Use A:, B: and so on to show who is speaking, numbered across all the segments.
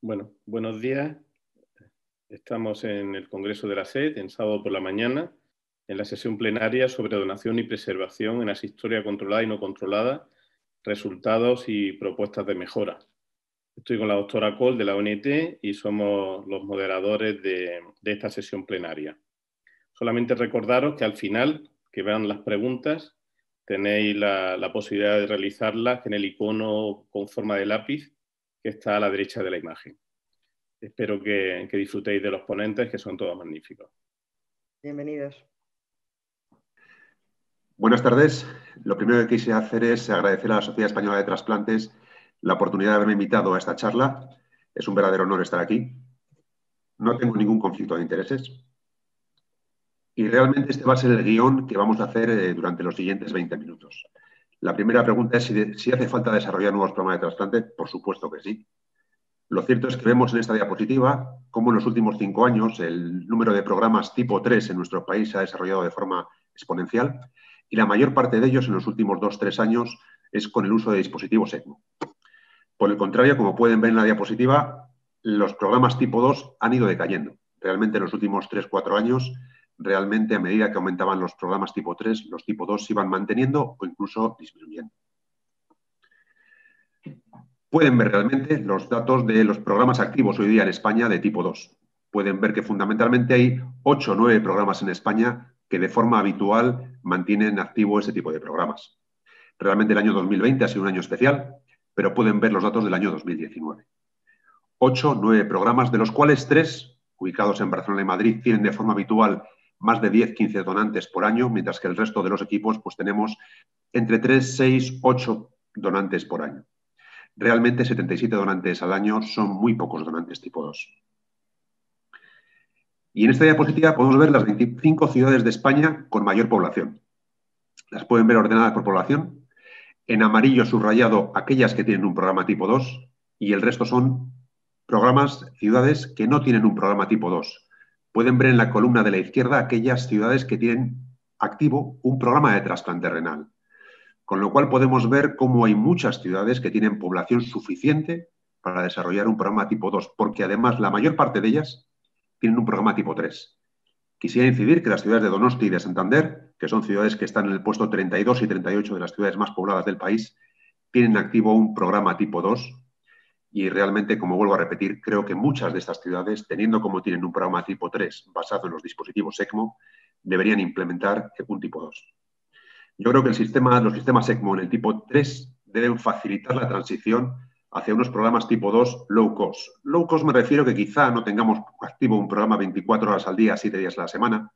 A: Bueno, buenos días. Estamos en el Congreso de la SED, en sábado por la mañana, en la sesión plenaria sobre donación y preservación en asistoria controlada y no controlada, resultados y propuestas de mejora. Estoy con la doctora Cole de la ONT y somos los moderadores de, esta sesión plenaria. Solamente recordaros que al final, que vean las preguntas, tenéis la posibilidad de realizarlas en el icono con forma de lápiz que está a la derecha de la imagen. Espero que, disfrutéis de los ponentes, que son todos magníficos.
B: Bienvenidos.
C: Buenas tardes. Lo primero que quise hacer es agradecer a la Sociedad Española de Trasplantes la oportunidad de haberme invitado a esta charla. Es un verdadero honor estar aquí. No tengo ningún conflicto de intereses. Y realmente este va a ser el guion que vamos a hacer eh, durante los siguientes 20 minutos. La primera pregunta es si, hace falta desarrollar nuevos programas de trasplante. Por supuesto que sí. Lo cierto es que vemos en esta diapositiva cómo en los últimos cinco años el número de programas tipo 3 en nuestro país se ha desarrollado de forma exponencial y la mayor parte de ellos en los últimos dos, tres años es con el uso de dispositivos ECMO. Por el contrario, como pueden ver en la diapositiva, los programas tipo 2 han ido decayendo. Realmente en los últimos tres, cuatro años realmente a medida que aumentaban los programas tipo 3, los tipo 2 se iban manteniendo o incluso disminuyendo. Pueden ver realmente los datos de los programas activos hoy día en España de tipo 2. Pueden ver que fundamentalmente hay 8 o 9 programas en España que de forma habitual mantienen activo ese tipo de programas. Realmente el año 2020 ha sido un año especial, pero pueden ver los datos del año 2019. 8 o 9 programas, de los cuales 3, ubicados en Barcelona y Madrid, tienen de forma habitual más de 10, 15 donantes por año, mientras que el resto de los equipos pues tenemos entre 3, 6, 8 donantes por año. Realmente 77 donantes al año son muy pocos donantes tipo 2. Y en esta diapositiva podemos ver las 25 ciudades de España con mayor población. Las pueden ver ordenadas por población. En amarillo subrayado aquellas que tienen un programa tipo 2 y el resto son programas, ciudades que no tienen un programa tipo 2 pueden ver en la columna de la izquierda aquellas ciudades que tienen activo un programa de trasplante renal. Con lo cual podemos ver cómo hay muchas ciudades que tienen población suficiente para desarrollar un programa tipo 2, porque además la mayor parte de ellas tienen un programa tipo 3. Quisiera incidir que las ciudades de Donosti y de Santander, que son ciudades que están en el puesto 32 y 38 de las ciudades más pobladas del país, tienen activo un programa tipo 2 y realmente, como vuelvo a repetir, creo que muchas de estas ciudades, teniendo como tienen un programa tipo 3 basado en los dispositivos ECMO, deberían implementar un tipo 2. Yo creo que el sistema, los sistemas ECMO en el tipo 3 deben facilitar la transición hacia unos programas tipo 2 low cost. Low cost me refiero que quizá no tengamos activo un programa 24 horas al día, 7 días a la semana,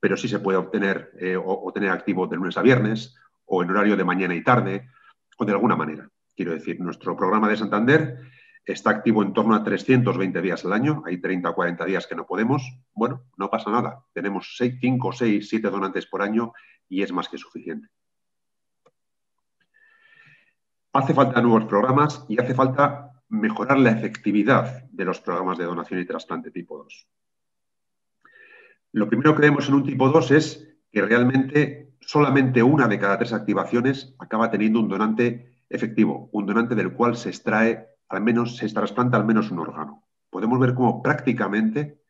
C: pero sí se puede obtener eh, o tener activo de lunes a viernes o en horario de mañana y tarde o de alguna manera. Quiero decir, nuestro programa de Santander está activo en torno a 320 días al año, hay 30 o 40 días que no podemos. Bueno, no pasa nada. Tenemos 6, 5, 6, 7 donantes por año y es más que suficiente. Hace falta nuevos programas y hace falta mejorar la efectividad de los programas de donación y trasplante tipo 2. Lo primero que vemos en un tipo 2 es que realmente solamente una de cada tres activaciones acaba teniendo un donante efectivo, un donante del cual se extrae al menos, se trasplanta al menos un órgano. Podemos ver cómo prácticamente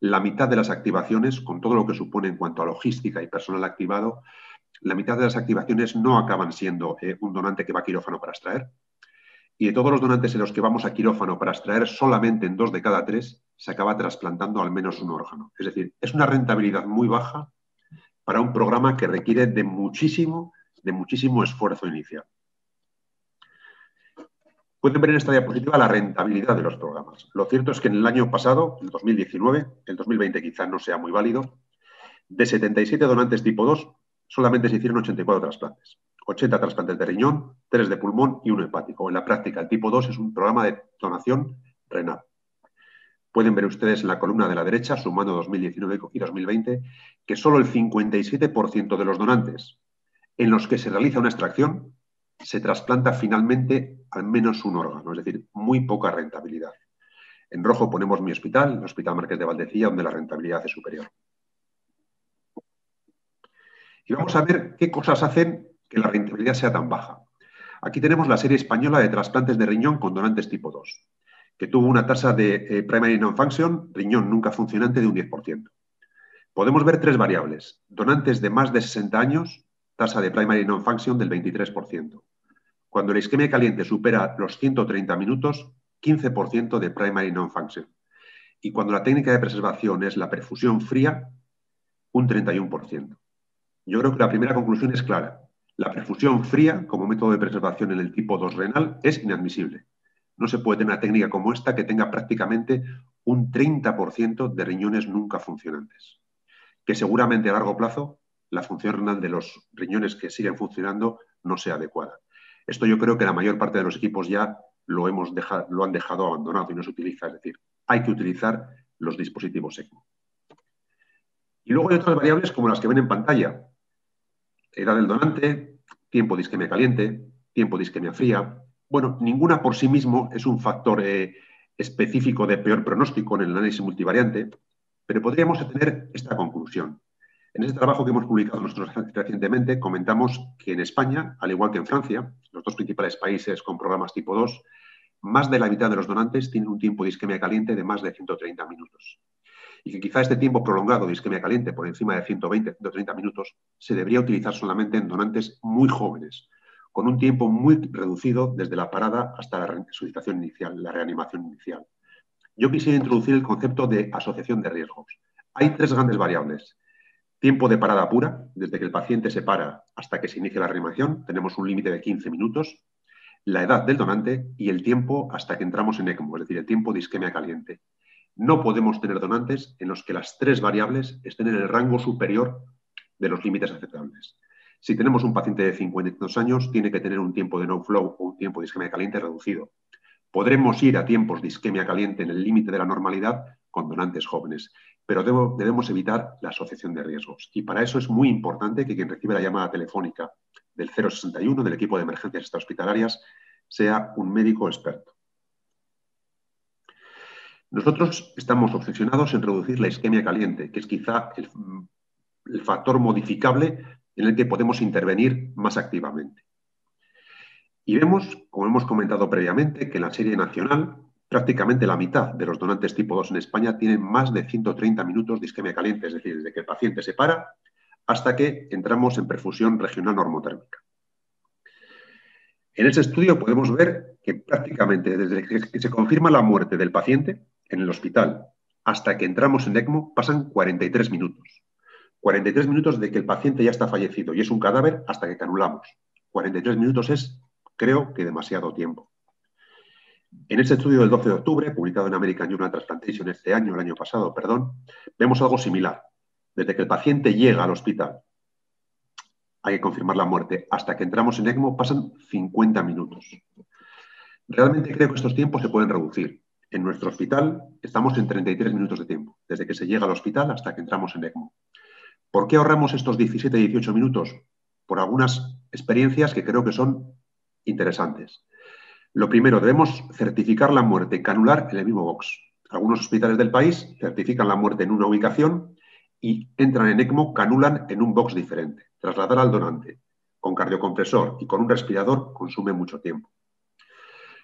C: la mitad de las activaciones, con todo lo que supone en cuanto a logística y personal activado, la mitad de las activaciones no acaban siendo eh, un donante que va a quirófano para extraer. Y de todos los donantes en los que vamos a quirófano para extraer, solamente en dos de cada tres se acaba trasplantando al menos un órgano. Es decir, es una rentabilidad muy baja para un programa que requiere de muchísimo, de muchísimo esfuerzo inicial. Pueden ver en esta diapositiva la rentabilidad de los programas. Lo cierto es que en el año pasado, el 2019, el 2020 quizá no sea muy válido, de 77 donantes tipo 2, solamente se hicieron 84 trasplantes. 80 trasplantes de riñón, 3 de pulmón y 1 hepático. En la práctica, el tipo 2 es un programa de donación renal. Pueden ver ustedes en la columna de la derecha, sumando 2019 y 2020, que solo el 57% de los donantes en los que se realiza una extracción se trasplanta finalmente al menos un órgano, es decir, muy poca rentabilidad. En rojo ponemos mi hospital, el Hospital Marqués de Valdecilla, donde la rentabilidad es superior. Y vamos a ver qué cosas hacen que la rentabilidad sea tan baja. Aquí tenemos la serie española de trasplantes de riñón con donantes tipo 2. que tuvo una tasa de eh, primary non-function, riñón nunca funcionante, de un 10%. Podemos ver tres variables. Donantes de más de 60 años, tasa de primary non-function del 23%. Cuando la isquemia caliente supera los 130 minutos, 15% de primary non-function. Y cuando la técnica de preservación es la perfusión fría, un 31%. Yo creo que la primera conclusión es clara. La perfusión fría como método de preservación en el tipo 2 renal es inadmisible. No se puede tener una técnica como esta que tenga prácticamente un 30% de riñones nunca funcionantes. Que seguramente a largo plazo la función renal de los riñones que siguen funcionando no sea adecuada. Esto yo creo que la mayor parte de los equipos ya lo, hemos dejado, lo han dejado abandonado y no se utiliza. Es decir, hay que utilizar los dispositivos ECMO. Y luego hay otras variables como las que ven en pantalla edad del donante, tiempo de isquemia caliente, tiempo de isquemia fría. Bueno, ninguna por sí mismo es un factor eh, específico de peor pronóstico en el análisis multivariante, pero podríamos tener esta conclusión. En ese trabajo que hemos publicado nosotros recientemente, comentamos que en España, al igual que en Francia, los dos principales países con programas tipo 2, más de la mitad de los donantes tienen un tiempo de isquemia caliente de más de 130 minutos y que quizá este tiempo prolongado de isquemia caliente por encima de 120, 130 minutos se debería utilizar solamente en donantes muy jóvenes, con un tiempo muy reducido desde la parada hasta la resucitación inicial, la reanimación inicial. Yo quisiera introducir el concepto de asociación de riesgos. Hay tres grandes variables. Tiempo de parada pura, desde que el paciente se para hasta que se inicia la reanimación, tenemos un límite de 15 minutos. La edad del donante y el tiempo hasta que entramos en ECMO, es decir, el tiempo de isquemia caliente. No podemos tener donantes en los que las tres variables estén en el rango superior de los límites aceptables. Si tenemos un paciente de 52 años, tiene que tener un tiempo de no flow o un tiempo de isquemia caliente reducido. Podremos ir a tiempos de isquemia caliente en el límite de la normalidad con donantes jóvenes, pero debemos evitar la asociación de riesgos. Y para eso es muy importante que quien recibe la llamada telefónica del 061 del equipo de emergencias extrahospitalarias sea un médico experto. Nosotros estamos obsesionados en reducir la isquemia caliente, que es quizá el, factor modificable en el que podemos intervenir más activamente. Y vemos, como hemos comentado previamente, que en la serie nacional prácticamente la mitad de los donantes tipo 2 en España tienen más de 130 minutos de isquemia caliente, es decir, desde que el paciente se para hasta que entramos en perfusión regional normotérmica. En ese estudio podemos ver que prácticamente desde que se confirma la muerte del paciente, en el hospital hasta que entramos en ECMO pasan 43 minutos. 43 minutos de que el paciente ya está fallecido y es un cadáver hasta que canulamos. 43 minutos es, creo que, demasiado tiempo. En este estudio del 12 de octubre, publicado en American Journal Transplantation este año, el año pasado, perdón, vemos algo similar. Desde que el paciente llega al hospital, hay que confirmar la muerte, hasta que entramos en ECMO pasan 50 minutos. Realmente creo que estos tiempos se pueden reducir. En nuestro hospital estamos en 33 minutos de tiempo, desde que se llega al hospital hasta que entramos en ECMO. ¿Por qué ahorramos estos 17-18 minutos? Por algunas experiencias que creo que son interesantes. Lo primero, debemos certificar la muerte canular en el mismo box. Algunos hospitales del país certifican la muerte en una ubicación y entran en ECMO, canulan en un box diferente. Trasladar al donante con cardiocompresor y con un respirador consume mucho tiempo.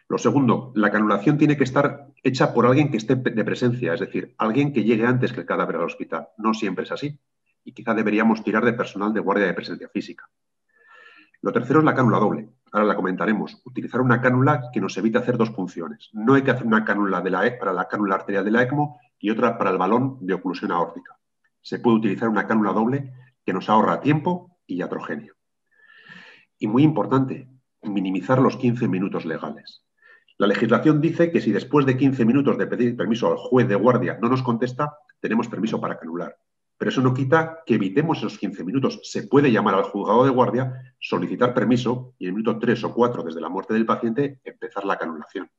C: Lo segundo, la canulación tiene que estar hecha por alguien que esté de presencia, es decir, alguien que llegue antes que el cadáver al hospital. No siempre es así. Y quizá deberíamos tirar de personal de guardia de presencia física. Lo tercero es la cánula doble. Ahora la comentaremos. Utilizar una cánula que nos evite hacer dos funciones. No hay que hacer una cánula e, para la cánula arterial de la ECMO y otra para el balón de oclusión aórtica. Se puede utilizar una cánula doble que nos ahorra tiempo y atrogenio. Y muy importante, minimizar los 15 minutos legales. La legislación dice que si después de 15 minutos de pedir permiso al juez de guardia no nos contesta, tenemos permiso para canular. Pero eso no quita que evitemos esos 15 minutos. Se puede llamar al juzgado de guardia, solicitar permiso y en el minuto 3 o 4 desde la muerte del paciente empezar la canulación.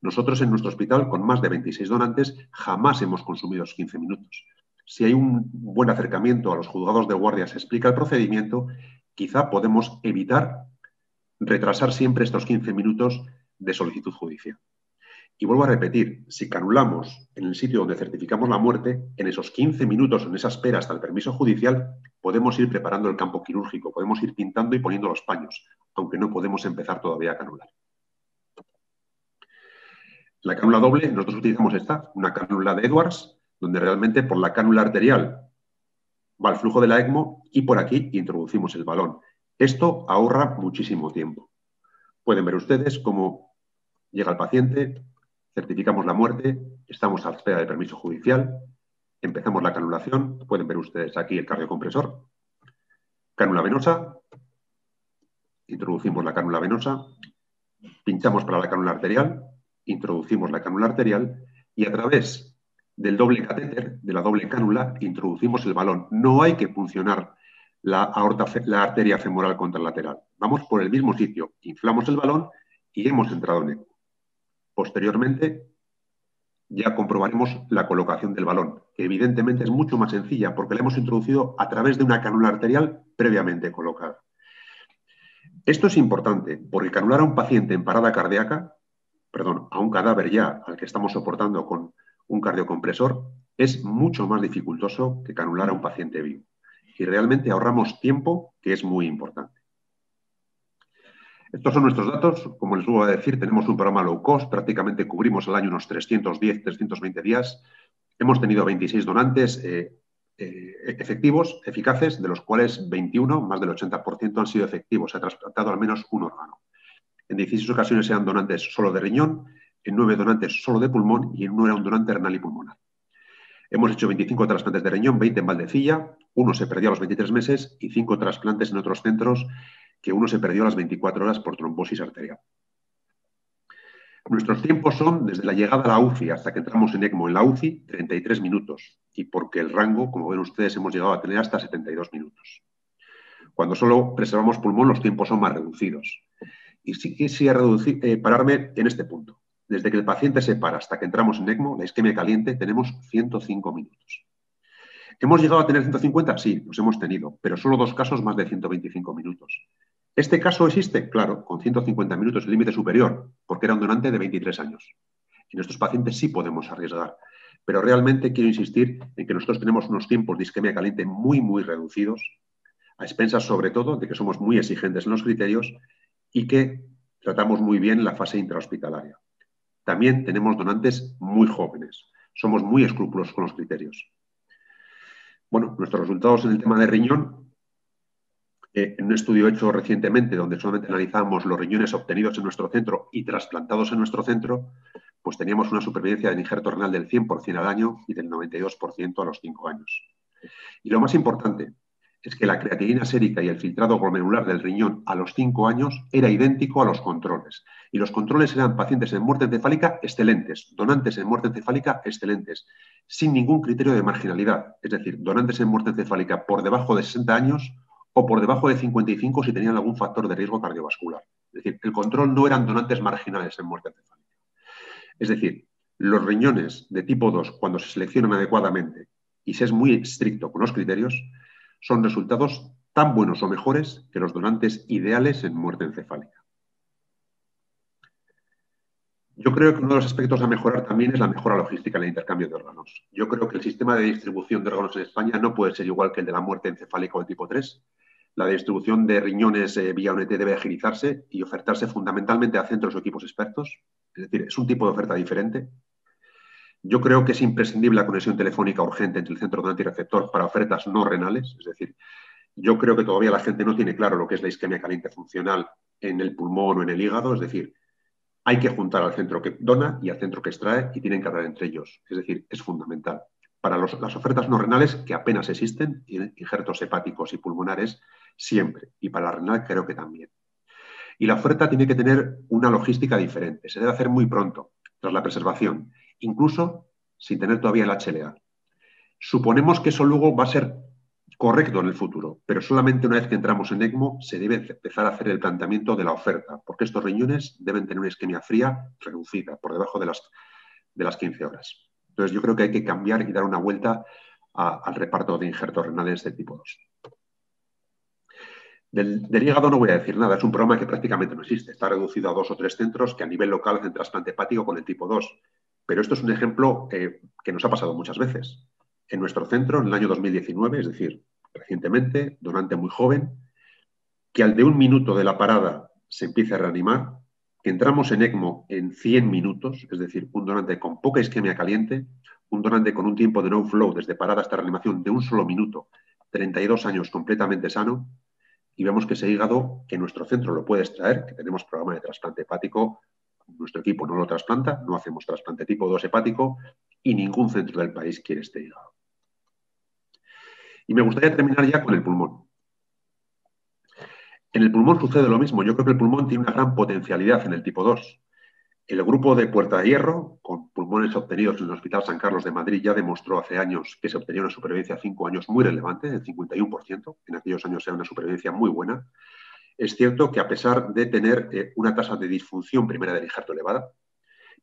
C: Nosotros en nuestro hospital, con más de 26 donantes, jamás hemos consumido esos 15 minutos. Si hay un buen acercamiento a los juzgados de guardia, se explica el procedimiento, quizá podemos evitar retrasar siempre estos 15 minutos de solicitud judicial. Y vuelvo a repetir, si canulamos en el sitio donde certificamos la muerte, en esos 15 minutos, en esa espera hasta el permiso judicial, podemos ir preparando el campo quirúrgico, podemos ir pintando y poniendo los paños, aunque no podemos empezar todavía a canular. La cánula doble, nosotros utilizamos esta, una cánula de Edwards, donde realmente por la cánula arterial va el flujo de la ECMO y por aquí introducimos el balón. Esto ahorra muchísimo tiempo. Pueden ver ustedes cómo llega el paciente, certificamos la muerte, estamos a espera del permiso judicial, empezamos la canulación, pueden ver ustedes aquí el cardiocompresor, cánula venosa, introducimos la cánula venosa, pinchamos para la cánula arterial, introducimos la cánula arterial y a través del doble catéter, de la doble cánula, introducimos el balón. No hay que funcionar la, la arteria femoral contralateral. Vamos por el mismo sitio, inflamos el balón y hemos entrado en eco. Posteriormente, ya comprobaremos la colocación del balón, que evidentemente es mucho más sencilla porque la hemos introducido a través de una cánula arterial previamente colocada. Esto es importante porque canular a un paciente en parada cardíaca, perdón, a un cadáver ya al que estamos soportando con un cardiocompresor, es mucho más dificultoso que canular a un paciente vivo. Y realmente ahorramos tiempo, que es muy importante. Estos son nuestros datos. Como les voy a decir, tenemos un programa low cost. Prácticamente cubrimos al año unos 310, 320 días. Hemos tenido 26 donantes eh, eh, efectivos, eficaces, de los cuales 21, más del 80%, han sido efectivos. Se ha trasplantado al menos un órgano. En 16 ocasiones eran donantes solo de riñón, en 9 donantes solo de pulmón y en uno era un donante renal y pulmonar. Hemos hecho 25 trasplantes de riñón, 20 en Valdecilla, uno se perdió a los 23 meses y 5 trasplantes en otros centros que uno se perdió las 24 horas por trombosis arterial. Nuestros tiempos son desde la llegada a la UCI hasta que entramos en ECMO en la UCI, 33 minutos, y porque el rango, como ven ustedes, hemos llegado a tener hasta 72 minutos. Cuando solo preservamos pulmón, los tiempos son más reducidos. Y sí quisiera eh, pararme en este punto. Desde que el paciente se para hasta que entramos en ECMO, la isquemia caliente, tenemos 105 minutos. ¿Hemos llegado a tener 150? Sí, los hemos tenido, pero solo dos casos más de 125 minutos. ¿Este caso existe? Claro, con 150 minutos el límite superior, porque era un donante de 23 años. En estos pacientes sí podemos arriesgar, pero realmente quiero insistir en que nosotros tenemos unos tiempos de isquemia caliente muy, muy reducidos, a expensas sobre todo de que somos muy exigentes en los criterios y que tratamos muy bien la fase intrahospitalaria. También tenemos donantes muy jóvenes. Somos muy escrupulosos con los criterios. Bueno, nuestros resultados en el tema de riñón eh, en un estudio hecho recientemente, donde solamente analizamos los riñones obtenidos en nuestro centro y trasplantados en nuestro centro, pues teníamos una supervivencia de injerto renal del 100% al año y del 92% a los 5 años. Y lo más importante es que la creatinina sérica y el filtrado glomerular del riñón a los 5 años era idéntico a los controles. Y los controles eran pacientes en muerte encefálica excelentes, donantes en muerte encefálica excelentes, sin ningún criterio de marginalidad. Es decir, donantes en muerte encefálica por debajo de 60 años o por debajo de 55 si tenían algún factor de riesgo cardiovascular. Es decir, el control no eran donantes marginales en muerte encefálica. Es decir, los riñones de tipo 2, cuando se seleccionan adecuadamente y se es muy estricto con los criterios, son resultados tan buenos o mejores que los donantes ideales en muerte encefálica. Yo creo que uno de los aspectos a mejorar también es la mejora logística en el intercambio de órganos. Yo creo que el sistema de distribución de órganos en España no puede ser igual que el de la muerte encefálica o el tipo 3. La distribución de riñones eh, vía UNT debe agilizarse y ofertarse fundamentalmente a centros o equipos expertos. Es decir, es un tipo de oferta diferente. Yo creo que es imprescindible la conexión telefónica urgente entre el centro donante y receptor para ofertas no renales. Es decir, yo creo que todavía la gente no tiene claro lo que es la isquemia caliente funcional en el pulmón o en el hígado. Es decir, hay que juntar al centro que dona y al centro que extrae y tienen que hablar entre ellos. Es decir, es fundamental. Para las ofertas no renales, que apenas existen, injertos hepáticos y pulmonares, siempre. Y para la renal creo que también. Y la oferta tiene que tener una logística diferente. Se debe hacer muy pronto, tras la preservación, incluso sin tener todavía el HLA. Suponemos que eso luego va a ser correcto en el futuro, pero solamente una vez que entramos en ECMO se debe empezar a hacer el planteamiento de la oferta, porque estos riñones deben tener una isquemia fría reducida, por debajo de las, de las 15 horas. Entonces yo creo que hay que cambiar y dar una vuelta al reparto de injertos renales de tipo 2. Del, hígado no voy a decir nada, es un programa que prácticamente no existe. Está reducido a dos o tres centros que a nivel local hacen trasplante hepático con el tipo 2. Pero esto es un ejemplo eh, que nos ha pasado muchas veces. En nuestro centro, en el año 2019, es decir, recientemente, donante muy joven, que al de un minuto de la parada se empiece a reanimar, que entramos en ECMO en 100 minutos, es decir, un donante con poca isquemia caliente, un donante con un tiempo de no flow desde parada hasta reanimación de un solo minuto, 32 años completamente sano, y vemos que ese hígado, que nuestro centro lo puede extraer, que tenemos programa de trasplante hepático, nuestro equipo no lo trasplanta, no hacemos trasplante tipo 2 hepático y ningún centro del país quiere este hígado. Y me gustaría terminar ya con el pulmón. En el pulmón sucede lo mismo. Yo creo que el pulmón tiene una gran potencialidad en el tipo 2. El grupo de Puerta de Hierro, con pulmones obtenidos en el Hospital San Carlos de Madrid, ya demostró hace años que se obtenía una supervivencia a cinco años muy relevante, del 51%. En aquellos años era una supervivencia muy buena. Es cierto que a pesar de tener eh, una tasa de disfunción primera del injerto elevada,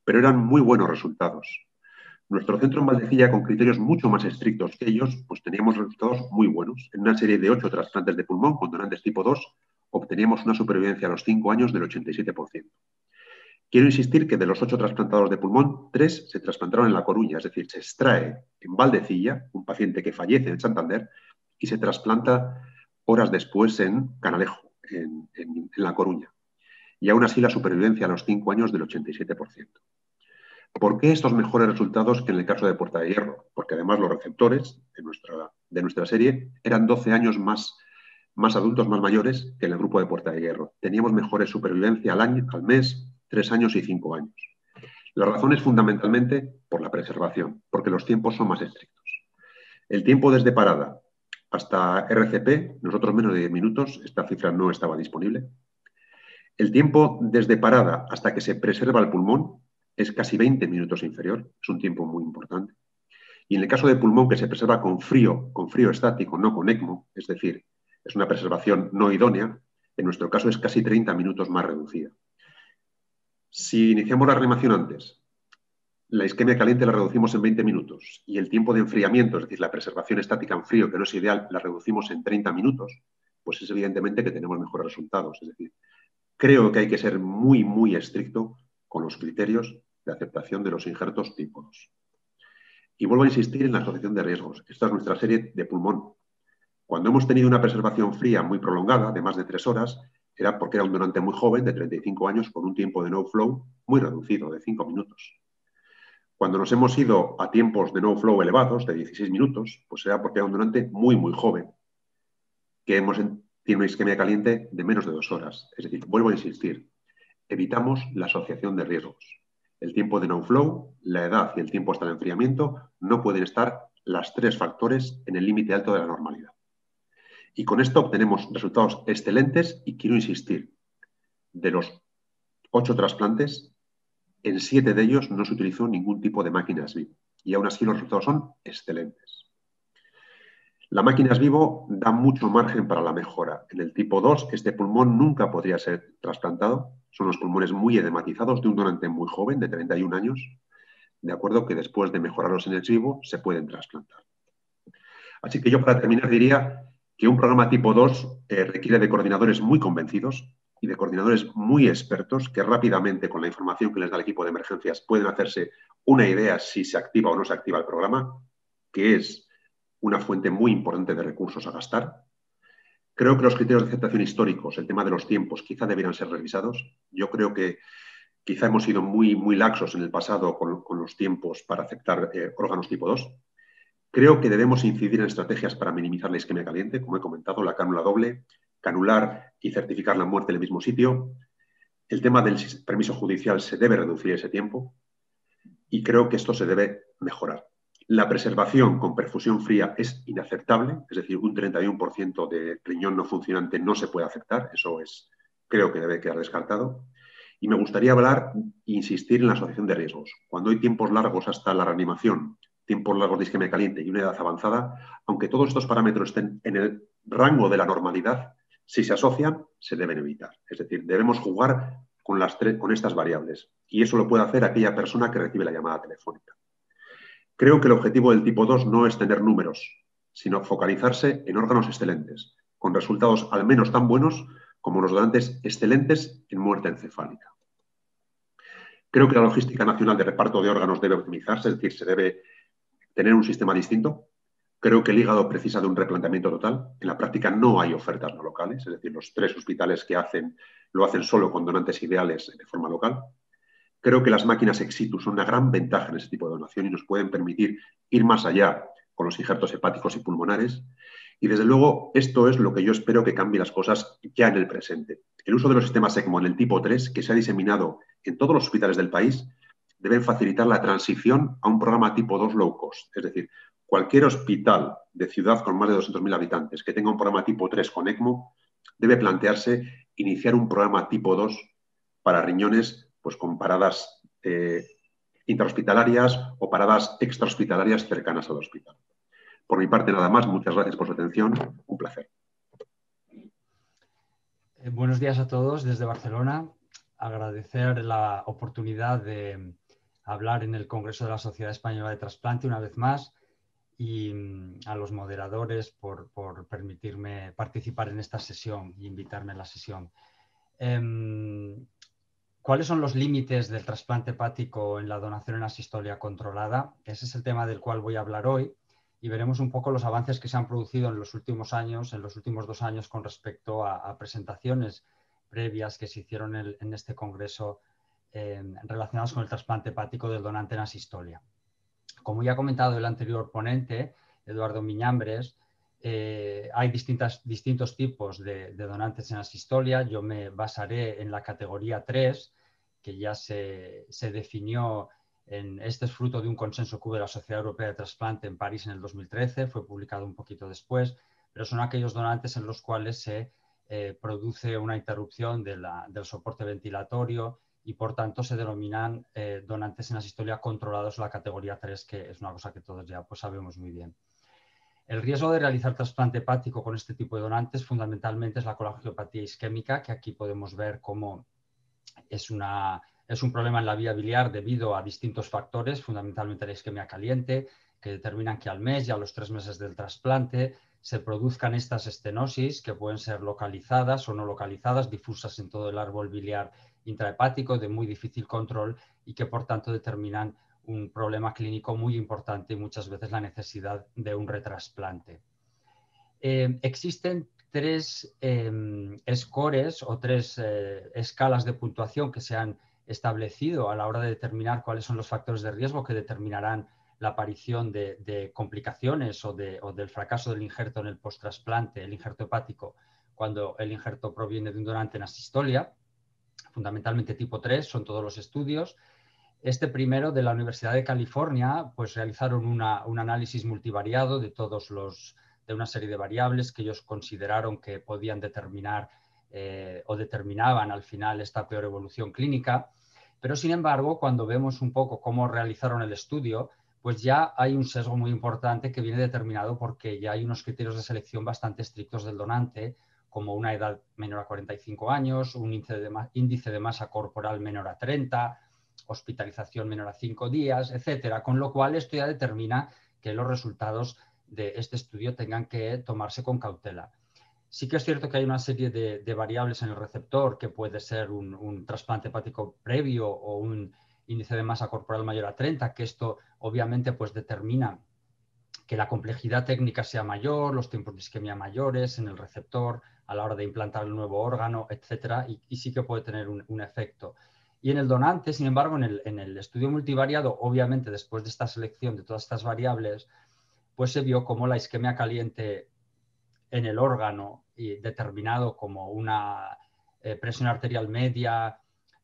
C: pero eran muy buenos resultados. Nuestro centro en Valdecilla, con criterios mucho más estrictos que ellos, pues teníamos resultados muy buenos. En una serie de ocho trasplantes de pulmón con donantes tipo 2, obteníamos una supervivencia a los cinco años del 87%. Quiero insistir que de los ocho trasplantados de pulmón, tres se trasplantaron en La Coruña, es decir, se extrae en Valdecilla, un paciente que fallece en Santander, y se trasplanta horas después en Canalejo, en, La Coruña. Y aún así la supervivencia a los cinco años del 87%. ¿Por qué estos mejores resultados que en el caso de Puerta de Hierro? Porque además los receptores de nuestra, de nuestra serie eran 12 años más, más adultos, más mayores que en el grupo de Puerta de Hierro. Teníamos mejores supervivencia al año, al mes, tres años y cinco años. La razón es fundamentalmente por la preservación, porque los tiempos son más estrictos. El tiempo desde parada hasta RCP, nosotros menos de 10 minutos, esta cifra no estaba disponible. El tiempo desde parada hasta que se preserva el pulmón es casi 20 minutos inferior, es un tiempo muy importante. Y en el caso de pulmón que se preserva con frío, con frío estático, no con ECMO, es decir, es una preservación no idónea, en nuestro caso es casi 30 minutos más reducida. Si iniciamos la reanimación antes, la isquemia caliente la reducimos en 20 minutos y el tiempo de enfriamiento, es decir, la preservación estática en frío, que no es ideal, la reducimos en 30 minutos, pues es evidentemente que tenemos mejores resultados. Es decir, creo que hay que ser muy, muy estricto con los criterios de aceptación de los injertos tipo 2. Y vuelvo a insistir en la asociación de riesgos. Esta es nuestra serie de pulmón. Cuando hemos tenido una preservación fría muy prolongada, de más de tres horas, era porque era un donante muy joven, de 35 años, con un tiempo de no flow muy reducido, de 5 minutos. Cuando nos hemos ido a tiempos de no flow elevados, de 16 minutos, pues era porque era un donante muy, muy joven, que hemos, tiene una isquemia caliente de menos de dos horas. Es decir, vuelvo a insistir, evitamos la asociación de riesgos. El tiempo de no flow, la edad y el tiempo hasta el enfriamiento no pueden estar las tres factores en el límite alto de la normalidad. Y con esto obtenemos resultados excelentes y quiero insistir, de los ocho trasplantes, en siete de ellos no se utilizó ningún tipo de máquinas vivo y aún así los resultados son excelentes. La máquina vivo da mucho margen para la mejora. En el tipo 2, este pulmón nunca podría ser trasplantado. Son los pulmones muy edematizados de un donante muy joven, de 31 años, de acuerdo que después de mejorarlos en el vivo se pueden trasplantar. Así que yo para terminar diría que un programa tipo 2 eh, requiere de coordinadores muy convencidos y de coordinadores muy expertos que rápidamente, con la información que les da el equipo de emergencias, pueden hacerse una idea si se activa o no se activa el programa, que es una fuente muy importante de recursos a gastar. Creo que los criterios de aceptación históricos, el tema de los tiempos, quizá debieran ser revisados. Yo creo que quizá hemos sido muy, muy laxos en el pasado con, los tiempos para aceptar eh, órganos tipo 2. Creo que debemos incidir en estrategias para minimizar la isquemia caliente, como he comentado, la cánula doble, canular y certificar la muerte en el mismo sitio. El tema del permiso judicial se debe reducir ese tiempo y creo que esto se debe mejorar. La preservación con perfusión fría es inaceptable, es decir, un 31% de riñón no funcionante no se puede aceptar, eso es, creo que debe quedar descartado. Y me gustaría hablar e insistir en la asociación de riesgos. Cuando hay tiempos largos hasta la reanimación tiempos largos de isquemia caliente y una edad avanzada, aunque todos estos parámetros estén en el rango de la normalidad, si se asocian, se deben evitar. Es decir, debemos jugar con, con estas variables y eso lo puede hacer aquella persona que recibe la llamada telefónica. Creo que el objetivo del tipo 2 no es tener números, sino focalizarse en órganos excelentes, con resultados al menos tan buenos como los donantes excelentes en muerte encefálica. Creo que la logística nacional de reparto de órganos debe optimizarse, es decir, se debe tener un sistema distinto. Creo que el hígado precisa de un replanteamiento total. En la práctica no hay ofertas no locales, es decir, los tres hospitales que hacen lo hacen solo con donantes ideales de forma local. Creo que las máquinas Exitus son una gran ventaja en ese tipo de donación y nos pueden permitir ir más allá con los injertos hepáticos y pulmonares. Y desde luego, esto es lo que yo espero que cambie las cosas ya en el presente. El uso de los sistemas ECMO en el tipo 3, que se ha diseminado en todos los hospitales del país, deben facilitar la transición a un programa tipo 2 low cost. Es decir, cualquier hospital de ciudad con más de 200.000 habitantes que tenga un programa tipo 3 con ECMO debe plantearse iniciar un programa tipo 2 para riñones pues, con paradas eh, intrahospitalarias o paradas extrahospitalarias cercanas al hospital. Por mi parte, nada más. Muchas gracias por su atención. Un placer.
B: Eh, buenos días a todos desde Barcelona. Agradecer la oportunidad de hablar en el Congreso de la Sociedad Española de Trasplante una vez más y mm, a los moderadores por, permitirme participar en esta sesión y invitarme a la sesión. Em, ¿Cuáles son los límites del trasplante hepático en la donación en asistolia controlada? Ese es el tema del cual voy a hablar hoy y veremos un poco los avances que se han producido en los últimos años, en los últimos dos años con respecto a, presentaciones previas que se hicieron en, este congreso eh, relacionadas con el trasplante hepático del donante en asistolia. Como ya ha comentado el anterior ponente, Eduardo Miñambres, eh, hay distintas, distintos tipos de, de, donantes en asistolia. Yo me basaré en la categoría 3, que ya se, definió en este es fruto de un consenso que de la Sociedad Europea de Trasplante en París en el 2013, fue publicado un poquito después, pero son aquellos donantes en los cuales se eh, produce una interrupción del soporte ventilatorio y por tanto se denominan eh, donantes en asistolia controlados la categoría 3, que es una cosa que todos ya pues, sabemos muy bien. El riesgo de realizar trasplante hepático con este tipo de donantes fundamentalmente es la colangiopatía isquémica, que aquí podemos ver cómo es, una, es un problema en la vía biliar debido a distintos factores, fundamentalmente la isquemia caliente, que determinan que al mes y a los tres meses del trasplante se produzcan estas estenosis que pueden ser localizadas o no localizadas, difusas en todo el árbol biliar intrahepático de muy difícil control y que por tanto determinan un problema clínico muy importante y muchas veces la necesidad de un retrasplante. Eh, existen tres em, scores o tres eh, escalas de puntuación que se han establecido a la hora de determinar cuáles son los factores de riesgo que determinarán la aparición de, complicaciones o, del fracaso del injerto en el post-trasplante, el injerto hepático, cuando el injerto proviene de un donante en asistolia, fundamentalmente tipo 3, son todos los estudios. Este primero de la Universidad de California, pues realizaron un análisis multivariado de todos los de una serie de variables que ellos consideraron que podían determinar eh, o determinaban al final esta peor evolución clínica. Pero sin embargo, cuando vemos un poco cómo realizaron el estudio, pues ya hay un sesgo muy importante que viene determinado porque ya hay unos criterios de selección bastante estrictos del donante, como una edad menor a 45 años, un índice de, masa corporal menor a 30, hospitalización menor a 5 días, etcétera. Con lo cual, esto ya determina que los resultados de este estudio tengan que tomarse con cautela. Sí que es cierto que hay una serie de, variables en el receptor, que puede ser un, trasplante hepático previo o un índice de masa corporal mayor a 30, que esto obviamente pues determina que la complejidad técnica sea mayor, los tiempos de isquemia mayores en el receptor a la hora de implantar el nuevo órgano, etcétera, y, sí que puede tener un, efecto. Y en el donante, sin embargo, en el, estudio multivariado, obviamente después de esta selección de todas estas variables, pues se vio como la isquemia caliente en el órgano y determinado como una eh, presión arterial media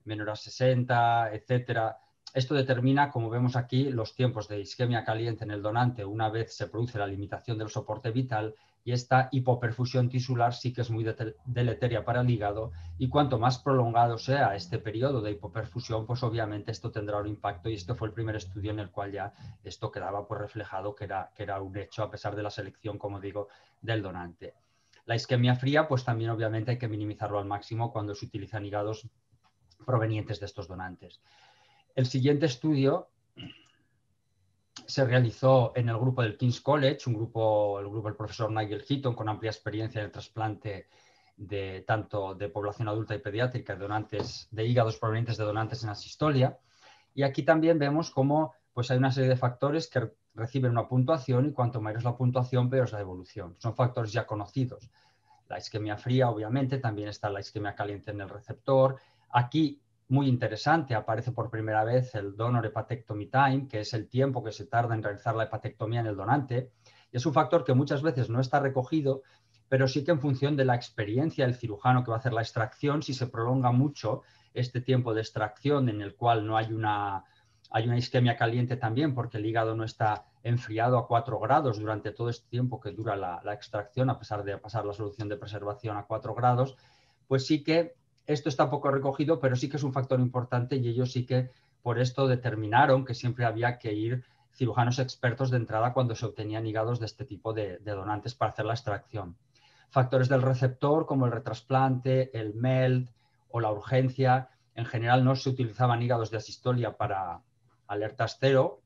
B: menor a 60, etcétera. Esto determina, como vemos aquí, los tiempos de isquemia caliente en el donante una vez se produce la limitación del soporte vital y esta hipoperfusión tisular sí que es muy deleteria para el hígado y cuanto más prolongado sea este periodo de hipoperfusión, pues obviamente esto tendrá un impacto y este fue el primer estudio en el cual ya esto quedaba pues reflejado que era un hecho a pesar de la selección, como digo, del donante. La isquemia fría, pues también obviamente hay que minimizarlo al máximo cuando se utilizan hígados provenientes de estos donantes. El siguiente estudio se realizó en el grupo del King's College, un grupo, el grupo del profesor Nigel Heaton, con amplia experiencia en el trasplante de tanto de población adulta y pediátrica, de donantes de hígados provenientes de donantes en asistolia. Y aquí también vemos cómo pues hay una serie de factores que reciben una puntuación y cuanto mayor es la puntuación, peor es la evolución. Son factores ya conocidos. la isquemia fría, obviamente, también está la isquemia caliente en el receptor. Aquí, muy interesante, aparece por primera vez el donor hepatectomy time, que es el tiempo que se tarda en realizar la hepatectomía en el donante. Y es un factor que muchas veces no está recogido, pero sí que en función de la experiencia del cirujano que va a hacer la extracción, si se prolonga mucho este tiempo de extracción en el cual no hay una, hay una isquemia caliente también porque el hígado no está enfriado a 4 grados durante todo este tiempo que dura la, extracción, a pesar de pasar la solución de preservación a 4 grados, pues sí que esto está poco recogido, pero sí que es un factor importante y ellos sí que por esto determinaron que siempre había que ir cirujanos expertos de entrada cuando se obtenían hígados de este tipo de, donantes para hacer la extracción. Factores del receptor como el retrasplante, el MELD o la urgencia. En general no se utilizaban hígados de asistolia para alertas cero,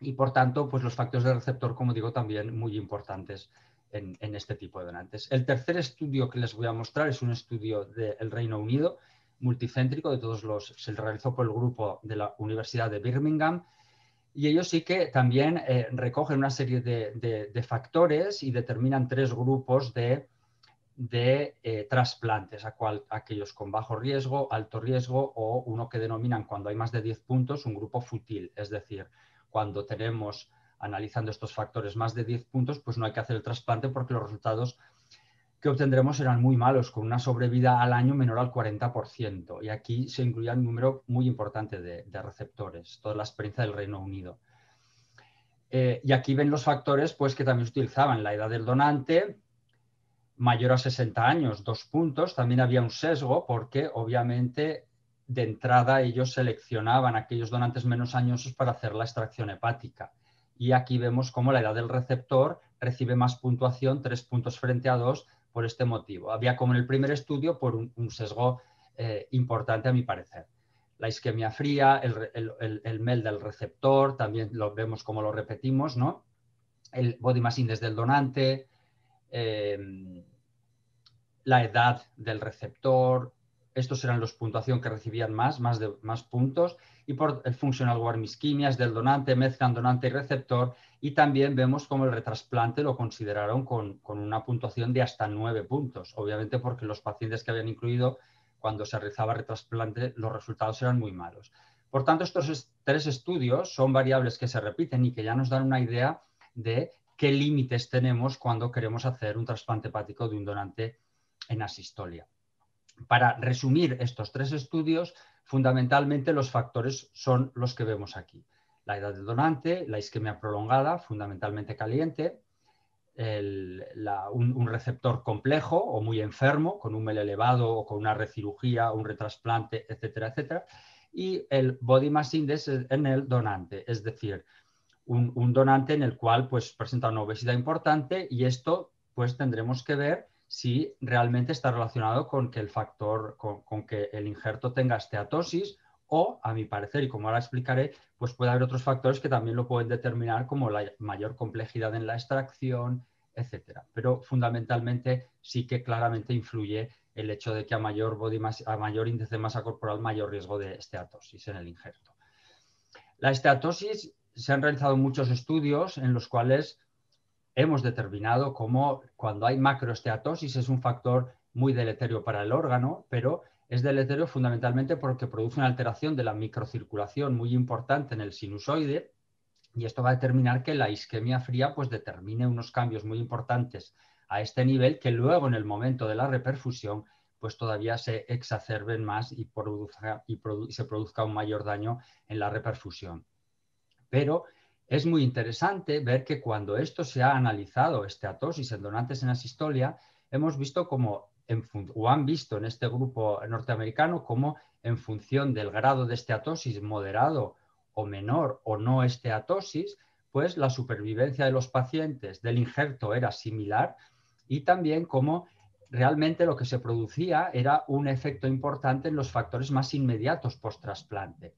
B: y por tanto, pues los factores de receptor, como digo, también muy importantes en, este tipo de donantes. El tercer estudio que les voy a mostrar es un estudio del Reino Unido, multicéntrico, de todos los, se realizó por el grupo de la Universidad de Birmingham, y ellos sí que también eh, recogen una serie de, factores y determinan tres grupos de, eh, trasplantes, aquellos con bajo riesgo, alto riesgo o uno que denominan cuando hay más de 10 puntos un grupo fútil, es decir, cuando tenemos, analizando estos factores, más de 10 puntos, pues no hay que hacer el trasplante porque los resultados que obtendremos serán muy malos, con una sobrevida al año menor al 40%. Y aquí se incluía un número muy importante de, receptores, toda la experiencia del Reino Unido. Eh, y aquí ven los factores pues, que también se utilizaban, la edad del donante, mayor a 60 años, dos puntos. También había un sesgo porque obviamente de entrada ellos seleccionaban aquellos donantes menos añosos para hacer la extracción hepática. Y aquí vemos cómo la edad del receptor recibe más puntuación, tres puntos frente a dos, por este motivo. Había como en el primer estudio por un, sesgo eh, importante a mi parecer. La isquemia fría, el, MEL del receptor, también lo vemos como lo repetimos, ¿no? El body mass index del donante, eh, la edad del receptor, estos eran los puntuación que recibían más, más, puntos, y por el functional warm ischemia es del donante, mezclan donante y receptor, y también vemos como el retrasplante lo consideraron con, una puntuación de hasta nueve puntos, obviamente porque los pacientes que habían incluido cuando se realizaba retrasplante los resultados eran muy malos. Por tanto, estos tres estudios son variables que se repiten y que ya nos dan una idea de qué límites tenemos cuando queremos hacer un trasplante hepático de un donante en asistolia. Para resumir estos tres estudios, fundamentalmente los factores son los que vemos aquí. La edad del donante, la isquemia prolongada, fundamentalmente caliente, un, receptor complejo o muy enfermo, con un MEL elevado o con una recirugía, un retrasplante, etcétera, etcétera, y el body mass index en el donante, es decir, un, donante en el cual pues, presenta una obesidad importante y esto pues tendremos que ver si realmente está relacionado con que el factor, con, que el injerto tenga esteatosis o, a mi parecer, y como ahora explicaré, pues puede haber otros factores que también lo pueden determinar como la mayor complejidad en la extracción, etcétera. Pero fundamentalmente sí que claramente influye el hecho de que a mayor, body a mayor índice de masa corporal, mayor riesgo de esteatosis en el injerto. La esteatosis se han realizado muchos estudios en los cuales hemos determinado cómo cuando hay macroesteatosis es un factor muy deleterio para el órgano, pero es deleterio fundamentalmente porque produce una alteración de la microcirculación muy importante en el sinusoide y esto va a determinar que la isquemia fría pues determine unos cambios muy importantes a este nivel que luego en el momento de la reperfusión pues todavía se exacerben más y, y se produzca un mayor daño en la reperfusión. Pero es muy interesante ver que cuando esto se ha analizado, esteatosis en donantes en asistolia, hemos visto como, o han visto en este grupo norteamericano, como en función del grado de esteatosis moderado o menor o no esteatosis, pues la supervivencia de los pacientes del injerto era similar y también como realmente lo que se producía era un efecto importante en los factores más inmediatos post-trasplante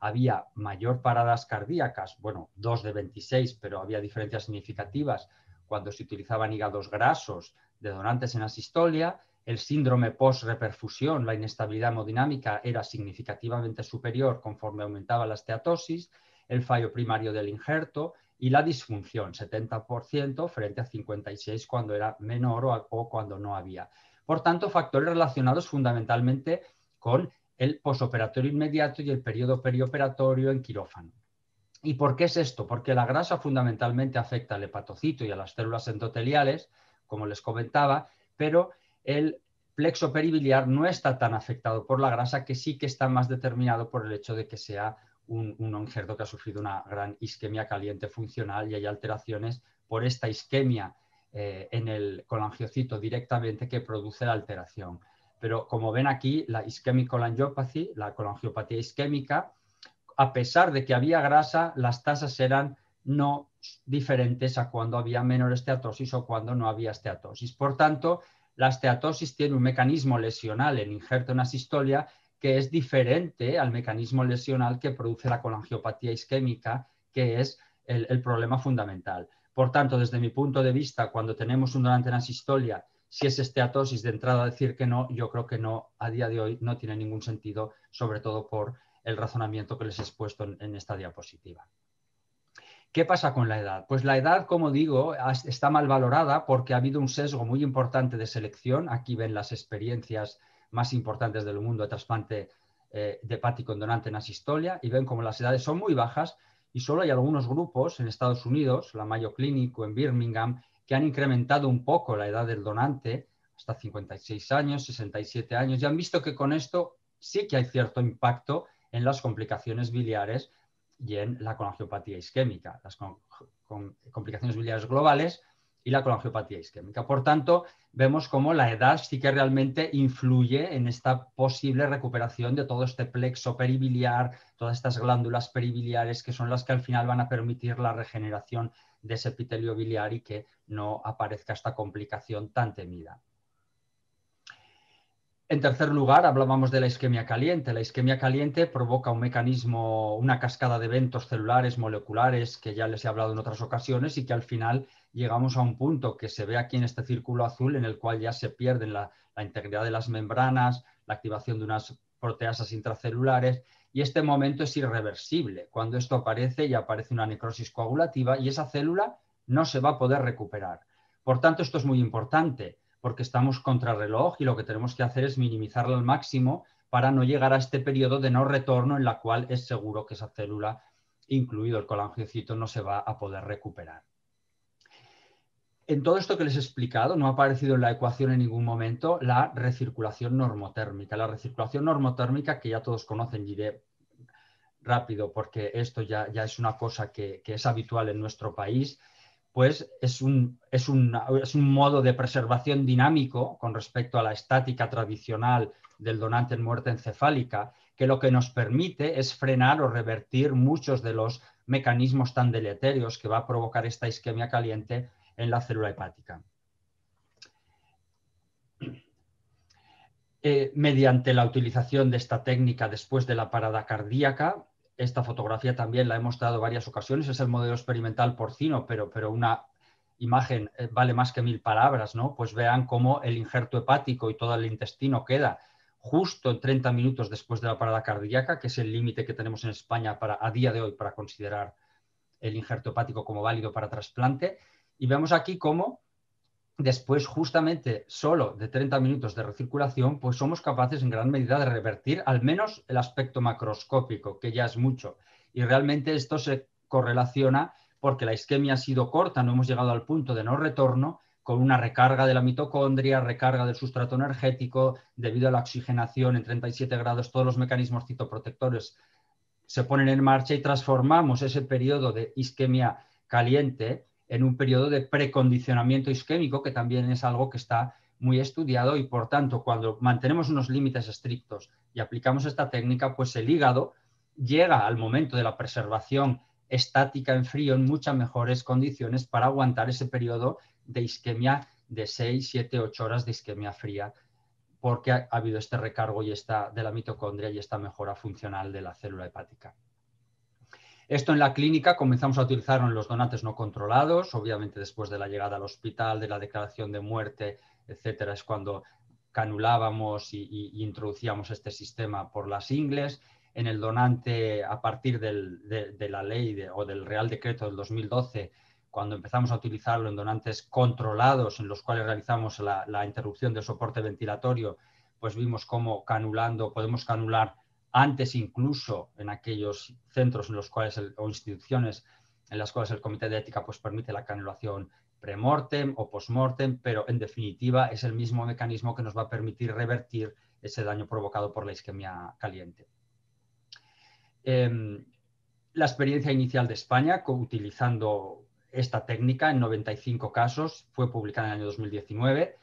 B: había mayor paradas cardíacas, bueno, dos de 26, pero había diferencias significativas cuando se utilizaban hígados grasos de donantes en asistolia, el síndrome post-reperfusión, la inestabilidad hemodinámica era significativamente superior conforme aumentaba la esteatosis, el fallo primario del injerto y la disfunción, 70% frente a 56% cuando era menor o, cuando no había. Por tanto, factores relacionados fundamentalmente con el posoperatorio inmediato y el periodo perioperatorio en quirófano. ¿Y por qué es esto? Porque la grasa fundamentalmente afecta al hepatocito y a las células endoteliales, como les comentaba, pero el plexo peribiliar no está tan afectado por la grasa, que sí que está más determinado por el hecho de que sea un, injerto que ha sufrido una gran isquemia caliente funcional y hay alteraciones por esta isquemia eh, en el colangiocito directamente que produce la alteración. Pero como ven aquí, la ischemic cholangiopathy, la colangiopatía isquémica, a pesar de que había grasa, las tasas eran no diferentes a cuando había menor esteatosis o cuando no había esteatosis. Por tanto, la esteatosis tiene un mecanismo lesional, el injerto en asistolia, que es diferente al mecanismo lesional que produce la colangiopatía isquémica, que es el, problema fundamental. Por tanto, desde mi punto de vista, cuando tenemos un donante en asistolia, si es esteatosis, de entrada decir que no, yo creo que no, a día de hoy no tiene ningún sentido, sobre todo por el razonamiento que les he expuesto en esta diapositiva. ¿Qué pasa con la edad? Pues la edad, como digo, está mal valorada porque ha habido un sesgo muy importante de selección. Aquí ven las experiencias más importantes del mundo de trasplante eh, de hepático en donante en asistolia y ven como las edades son muy bajas y solo hay algunos grupos en Estados Unidos, la Mayo Clinic en Birmingham, que han incrementado un poco la edad del donante hasta 56 años, 67 años y han visto que con esto sí que hay cierto impacto en las complicaciones biliares y en la colangiopatía isquémica, las complicaciones biliares globales y la colangiopatía isquémica. Por tanto, vemos cómo la edad sí que realmente influye en esta posible recuperación de todo este plexo peribiliar, todas estas glándulas peribiliares que son las que al final van a permitir la regeneración de ese epitelio biliar y que no aparezca esta complicación tan temida. En tercer lugar, hablábamos de la isquemia caliente. La isquemia caliente provoca un mecanismo, una cascada de eventos celulares, moleculares, que ya les he hablado en otras ocasiones y que al final llegamos a un punto que se ve aquí en este círculo azul en el cual ya se pierde la, la integridad de las membranas, la activación de unas proteasas intracelulares y este momento es irreversible. Cuando esto aparece ya aparece una necrosis coagulativa y esa célula no se va a poder recuperar. Por tanto, esto es muy importante porque estamos contra reloj y lo que tenemos que hacer es minimizarlo al máximo para no llegar a este periodo de no retorno en la cual es seguro que esa célula, incluido el colangiocito, no se va a poder recuperar. En todo esto que les he explicado, no ha aparecido en la ecuación en ningún momento la recirculación normotérmica. La recirculación normotérmica, que ya todos conocen, diré rápido porque esto ya, ya es una cosa que, que es habitual en nuestro país, pues es un, es, un, modo de preservación dinámico con respecto a la estática tradicional del donante en muerte encefálica, que lo que nos permite es frenar o revertir muchos de los mecanismos tan deleterios que va a provocar esta isquemia caliente en la célula hepática. Eh, mediante la utilización de esta técnica después de la parada cardíaca, esta fotografía también la he mostrado varias ocasiones, es el modelo experimental porcino, pero, pero una imagen eh, vale más que mil palabras, ¿no? Pues vean cómo el injerto hepático y todo el intestino queda justo en 30 minutos después de la parada cardíaca, que es el límite que tenemos en España para, a día de hoy para considerar el injerto hepático como válido para trasplante. Y vemos aquí cómo después justamente solo de 30 minutos de recirculación, pues somos capaces en gran medida de revertir al menos el aspecto macroscópico, que ya es mucho. Y realmente esto se correlaciona porque la isquemia ha sido corta, no hemos llegado al punto de no retorno, con una recarga de la mitocondria, recarga del sustrato energético, debido a la oxigenación en 37 grados, todos los mecanismos citoprotectores se ponen en marcha y transformamos ese periodo de isquemia caliente en un periodo de precondicionamiento isquémico, que también es algo que está muy estudiado y por tanto cuando mantenemos unos límites estrictos y aplicamos esta técnica, pues el hígado llega al momento de la preservación estática en frío en muchas mejores condiciones para aguantar ese periodo de isquemia de 6, 7, 8 horas de isquemia fría, porque ha, habido este recargo y esta, de la mitocondria y esta mejora funcional de la célula hepática. Esto en la clínica comenzamos a utilizarlo en los donantes no controlados, obviamente después de la llegada al hospital, de la declaración de muerte, etcétera, es cuando canulábamos y, introducíamos este sistema por las ingles. en el donante a partir de, la ley o del Real Decreto del 2012, cuando empezamos a utilizarlo en donantes controlados, en los cuales realizamos la, interrupción del soporte ventilatorio, pues vimos cómo canulando, podemos canular antes incluso en aquellos centros en los cuales o instituciones en las cuales el comité de ética pues permite la canulación premortem o postmortem, pero en definitiva es el mismo mecanismo que nos va a permitir revertir ese daño provocado por la isquemia caliente. Em, la experiencia inicial de España utilizando esta técnica en 95 casos fue publicada en el año 2019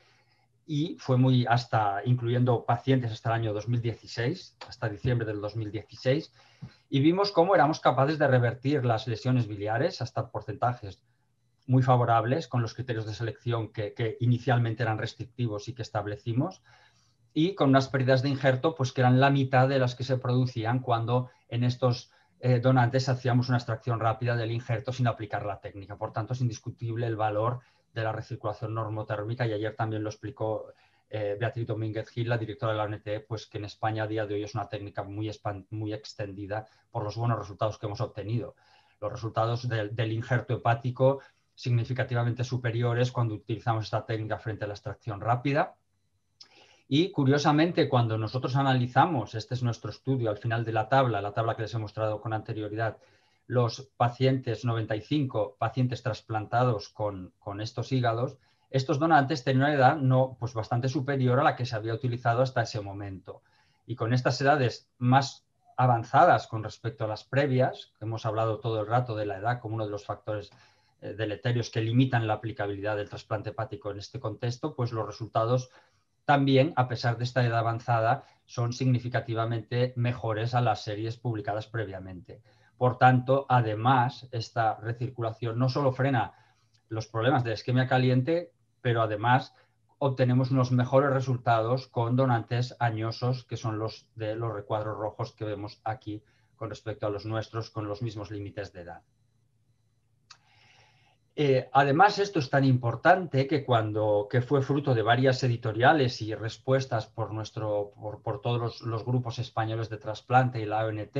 B: y fue muy hasta, incluyendo pacientes hasta el año 2016, hasta diciembre del 2016, y vimos cómo éramos capaces de revertir las lesiones biliares hasta porcentajes muy favorables con los criterios de selección que, inicialmente eran restrictivos y que establecimos, y con unas pérdidas de injerto pues que eran la mitad de las que se producían cuando en estos eh, donantes hacíamos una extracción rápida del injerto sin aplicar la técnica. Por tanto, es indiscutible el valor de la recirculación normotérmica y ayer también lo explicó eh, Beatriz Domínguez Gil, la directora de la ONT, pues que en España a día de hoy es una técnica muy, muy extendida por los buenos resultados que hemos obtenido. Los resultados del injerto hepático significativamente superiores cuando utilizamos esta técnica frente a la extracción rápida. Y curiosamente, cuando nosotros analizamos, este es nuestro estudio al final de la tabla, la tabla que les he mostrado con anterioridad, los pacientes 95 pacientes trasplantados con, estos hígados, estos donantes tenían una edad no, pues bastante superior a la que se había utilizado hasta ese momento. Y con estas edades más avanzadas con respecto a las previas, hemos hablado todo el rato de la edad como uno de los factores eh, deleterios que limitan la aplicabilidad del trasplante hepático en este contexto, pues los resultados también, a pesar de esta edad avanzada, son significativamente mejores a las series publicadas previamente. Por tanto, además, esta recirculación no solo frena los problemas de isquemia caliente, pero además obtenemos unos mejores resultados con donantes añosos, que son los de los recuadros rojos que vemos aquí con respecto a los nuestros, con los mismos límites de edad. Eh, además, esto es tan importante que cuando que fue fruto de varias editoriales y respuestas por, nuestro, por, todos los, grupos españoles de trasplante y la ONT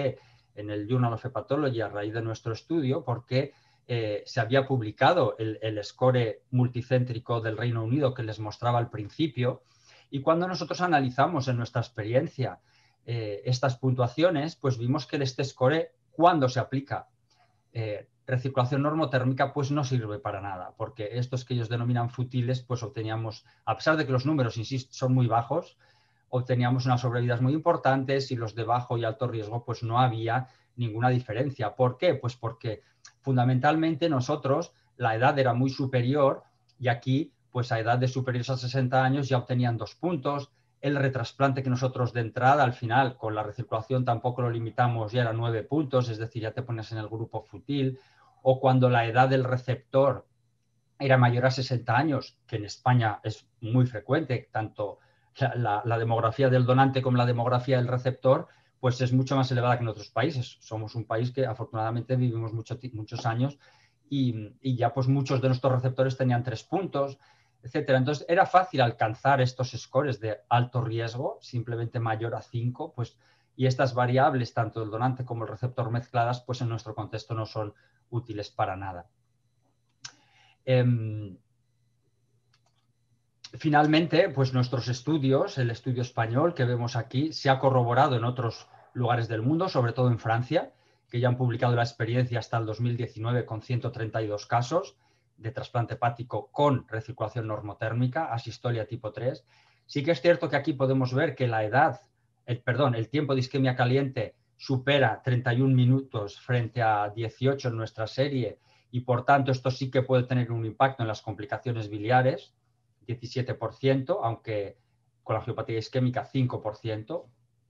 B: en el Journal of Hepatology a raíz de nuestro estudio, porque eh, se había publicado el, score multicéntrico del Reino Unido que les mostraba al principio. Y cuando nosotros analizamos en nuestra experiencia eh, estas puntuaciones, pues vimos que este score, cuando se aplica recirculación normotérmica pues no sirve para nada, porque estos que ellos denominan futiles, pues obteníamos, a pesar de que los números, insisto, son muy bajos, obteníamos unas sobrevidas muy importantes y los de bajo y alto riesgo pues no había ninguna diferencia. ¿Por qué? Pues porque fundamentalmente nosotros la edad era muy superior y aquí pues a edad de superiores a 60 años ya obtenían dos puntos, el retrasplante que nosotros de entrada al final con la recirculación tampoco lo limitamos, ya era nueve puntos, es decir, ya te pones en el grupo futil, o cuando la edad del receptor era mayor a 60 años, que en España es muy frecuente, tanto la, demografía del donante como la demografía del receptor, pues es mucho más elevada que en otros países. Somos un país que afortunadamente vivimos muchos años y, ya pues muchos de nuestros receptores tenían tres puntos, etcétera. Entonces era fácil alcanzar estos scores de alto riesgo, simplemente mayor a 5, pues y estas variables, tanto el donante como el receptor mezcladas, pues en nuestro contexto no son útiles para nada. Em, finalmente, pues nuestros estudios, el estudio español que vemos aquí, se ha corroborado en otros lugares del mundo, sobre todo en Francia, que ya han publicado la experiencia hasta el 2019 con 132 casos de trasplante hepático con recirculación normotérmica, asistolia tipo 3. Sí que es cierto que aquí podemos ver que la edad, el, perdón, el tiempo de isquemia caliente supera 31 minutos frente a 18 en nuestra serie y por tanto esto sí que puede tener un impacto en las complicaciones biliares, 17%, aunque con la geopatía isquémica 5%,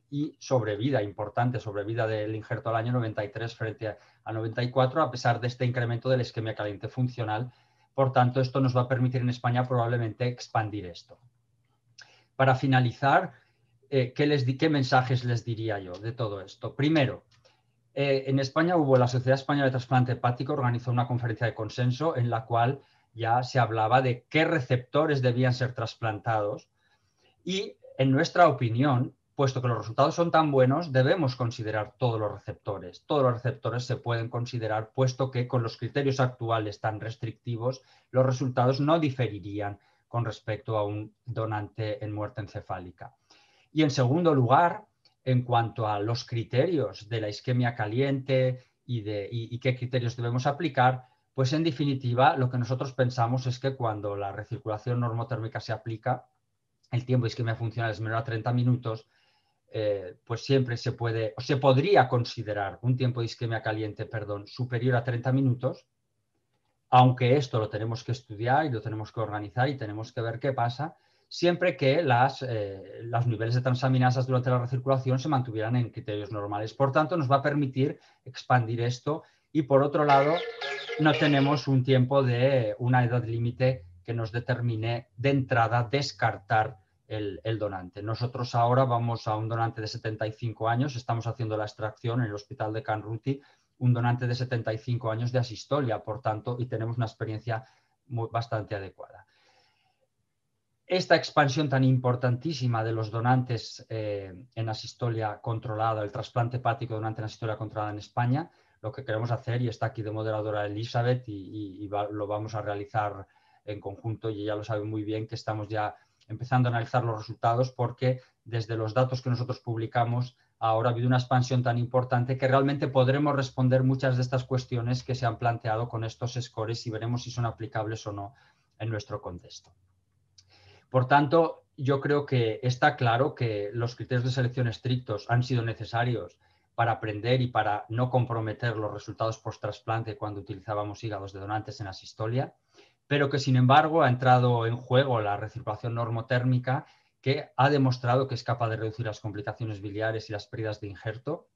B: y sobrevida, importante, sobrevida del injerto al año 93 frente a 94, a pesar de este incremento de la isquemia caliente funcional. Por tanto, esto nos va a permitir en España probablemente expandir esto. Para finalizar, eh, ¿qué, mensajes les diría yo de todo esto? Primero, eh, en España hubo la Sociedad Española de Trasplante Hepático, organizó una conferencia de consenso en la cual ya se hablaba de qué receptores debían ser trasplantados y, en nuestra opinión, puesto que los resultados son tan buenos, debemos considerar todos los receptores. Todos los receptores se pueden considerar, puesto que con los criterios actuales tan restrictivos, los resultados no diferirían con respecto a un donante en muerte encefálica. Y en segundo lugar, en cuanto a los criterios de la isquemia caliente y, de, y qué criterios debemos aplicar, pues en definitiva lo que nosotros pensamos es que cuando la recirculación normotérmica se aplica, el tiempo de isquemia funcional es menor a 30 minutos, eh, pues siempre se puede, o se podría considerar un tiempo de isquemia caliente, perdón, superior a 30 minutos, aunque esto lo tenemos que estudiar y lo tenemos que organizar y tenemos que ver qué pasa, siempre que las, eh, los niveles de transaminasas durante la recirculación se mantuvieran en criterios normales. Por tanto, nos va a permitir expandir esto y por otro lado, no tenemos un tiempo de una edad límite que nos determine de entrada descartar el, donante. Nosotros ahora vamos a un donante de 75 años, estamos haciendo la extracción en el hospital de Canruti, un donante de 75 años de asistolia, por tanto, y tenemos una experiencia bastante adecuada. Esta expansión tan importantísima de los donantes eh, en asistolia controlada, el trasplante hepático donante en asistolia controlada en España, lo que queremos hacer, y está aquí de moderadora Elizabeth, y, lo vamos a realizar en conjunto, y ella lo sabe muy bien, que estamos ya empezando a analizar los resultados porque desde los datos que nosotros publicamos ahora ha habido una expansión tan importante que realmente podremos responder muchas de estas cuestiones que se han planteado con estos scores y veremos si son aplicables o no en nuestro contexto. Por tanto, yo creo que está claro que los criterios de selección estrictos han sido necesarios para aprender y para no comprometer los resultados post-trasplante cuando utilizábamos hígados de donantes en la asistolia pero que sin embargo ha entrado en juego la recirculación normotérmica que ha demostrado que es capaz de reducir las complicaciones biliares y las pérdidas de injerto.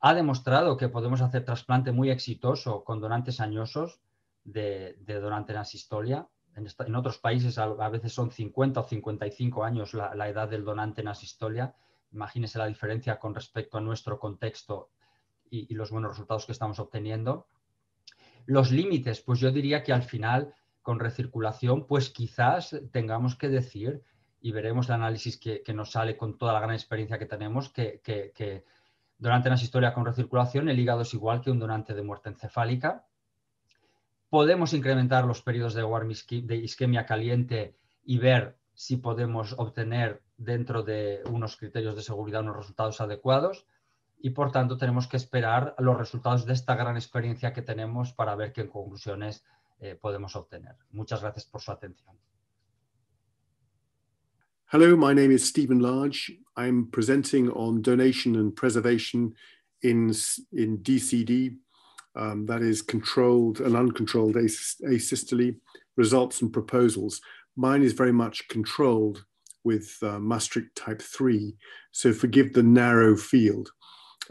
B: Ha demostrado que podemos hacer trasplante muy exitoso con donantes añosos de, donante en asistolia. En, otros países a, veces son 50 o 55 años la, edad del donante en asistolia. Imagínese la diferencia con respecto a nuestro contexto y, los buenos resultados que estamos obteniendo. Los límites, pues yo diría que al final con recirculación, pues quizás tengamos que decir, y veremos el análisis que, nos sale con toda la gran experiencia que tenemos, que, durante una historia con recirculación el hígado es igual que un donante de muerte encefálica. Podemos incrementar los periodos de isquemia caliente y ver si podemos obtener dentro de unos criterios de seguridad unos resultados adecuados y por tanto tenemos que esperar los resultados de esta gran experiencia que tenemos para ver qué conclusiones eh, podemos obtener. Muchas gracias por su atención.
D: Hello, my name is Stephen Large. I'm presenting on donation and preservation in, in DCD, um, that is controlled and uncontrolled asystole, results and proposals. Mine is very much controlled with uh, Maastricht type 3, so forgive the narrow field.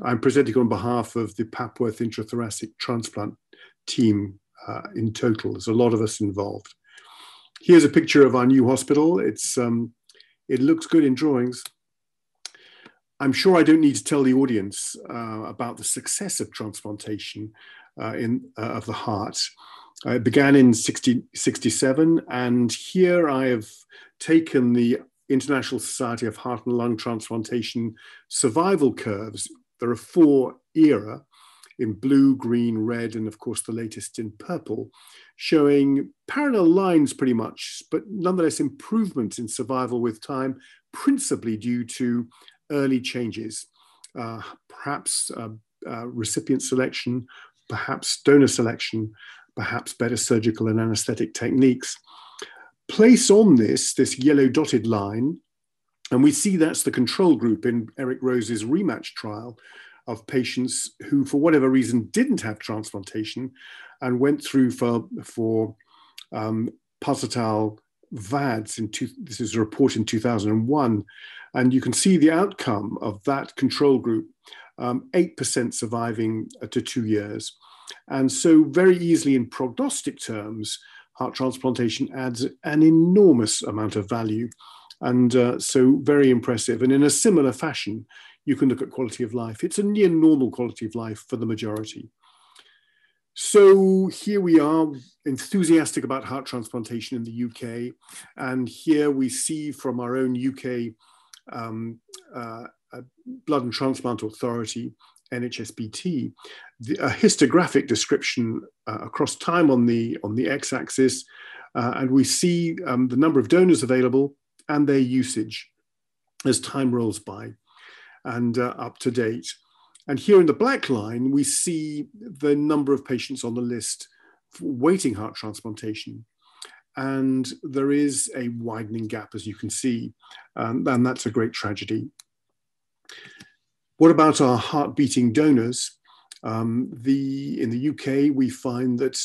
D: I'm presenting on behalf of the Papworth Intrathoracic Transplant team uh, in total. There's a lot of us involved. Here's a picture of our new hospital. It's, um, it looks good in drawings. I'm sure I don't need to tell the audience uh, about the success of transplantation uh, in, uh, of the heart. Uh, it began in 1967, and here I have taken the International Society of Heart and Lung Transplantation survival curves. There are four era, in blue, green, red, and of course the latest in purple, showing parallel lines pretty much, but nonetheless improvements in survival with time, principally due to early changes, uh, perhaps uh, uh, recipient selection, perhaps donor selection, perhaps better surgical and anesthetic techniques. Place on this, this yellow dotted line, and we see that's the control group in Eric Rose's rematch trial, of patients who, for whatever reason, didn't have transplantation and went through for, for um, pulsatile VADs. In two, this is a report in 2001. And you can see the outcome of that control group, um, 8% surviving to two years. And so very easily in prognostic terms, heart transplantation adds an enormous amount of value. And uh, so very impressive. And in a similar fashion, you can look at quality of life. It's a near normal quality of life for the majority. So here we are, enthusiastic about heart transplantation in the UK. And here we see from our own UK um, uh, Blood and Transplant Authority, NHSBT, the, a histographic description uh, across time on the, on the x-axis, uh, and we see um, the number of donors available and their usage as time rolls by and uh, up to date. And here in the black line, we see the number of patients on the list waiting heart transplantation. And there is a widening gap, as you can see, um, and that's a great tragedy. What about our heart beating donors? Um, the, in the UK, we find that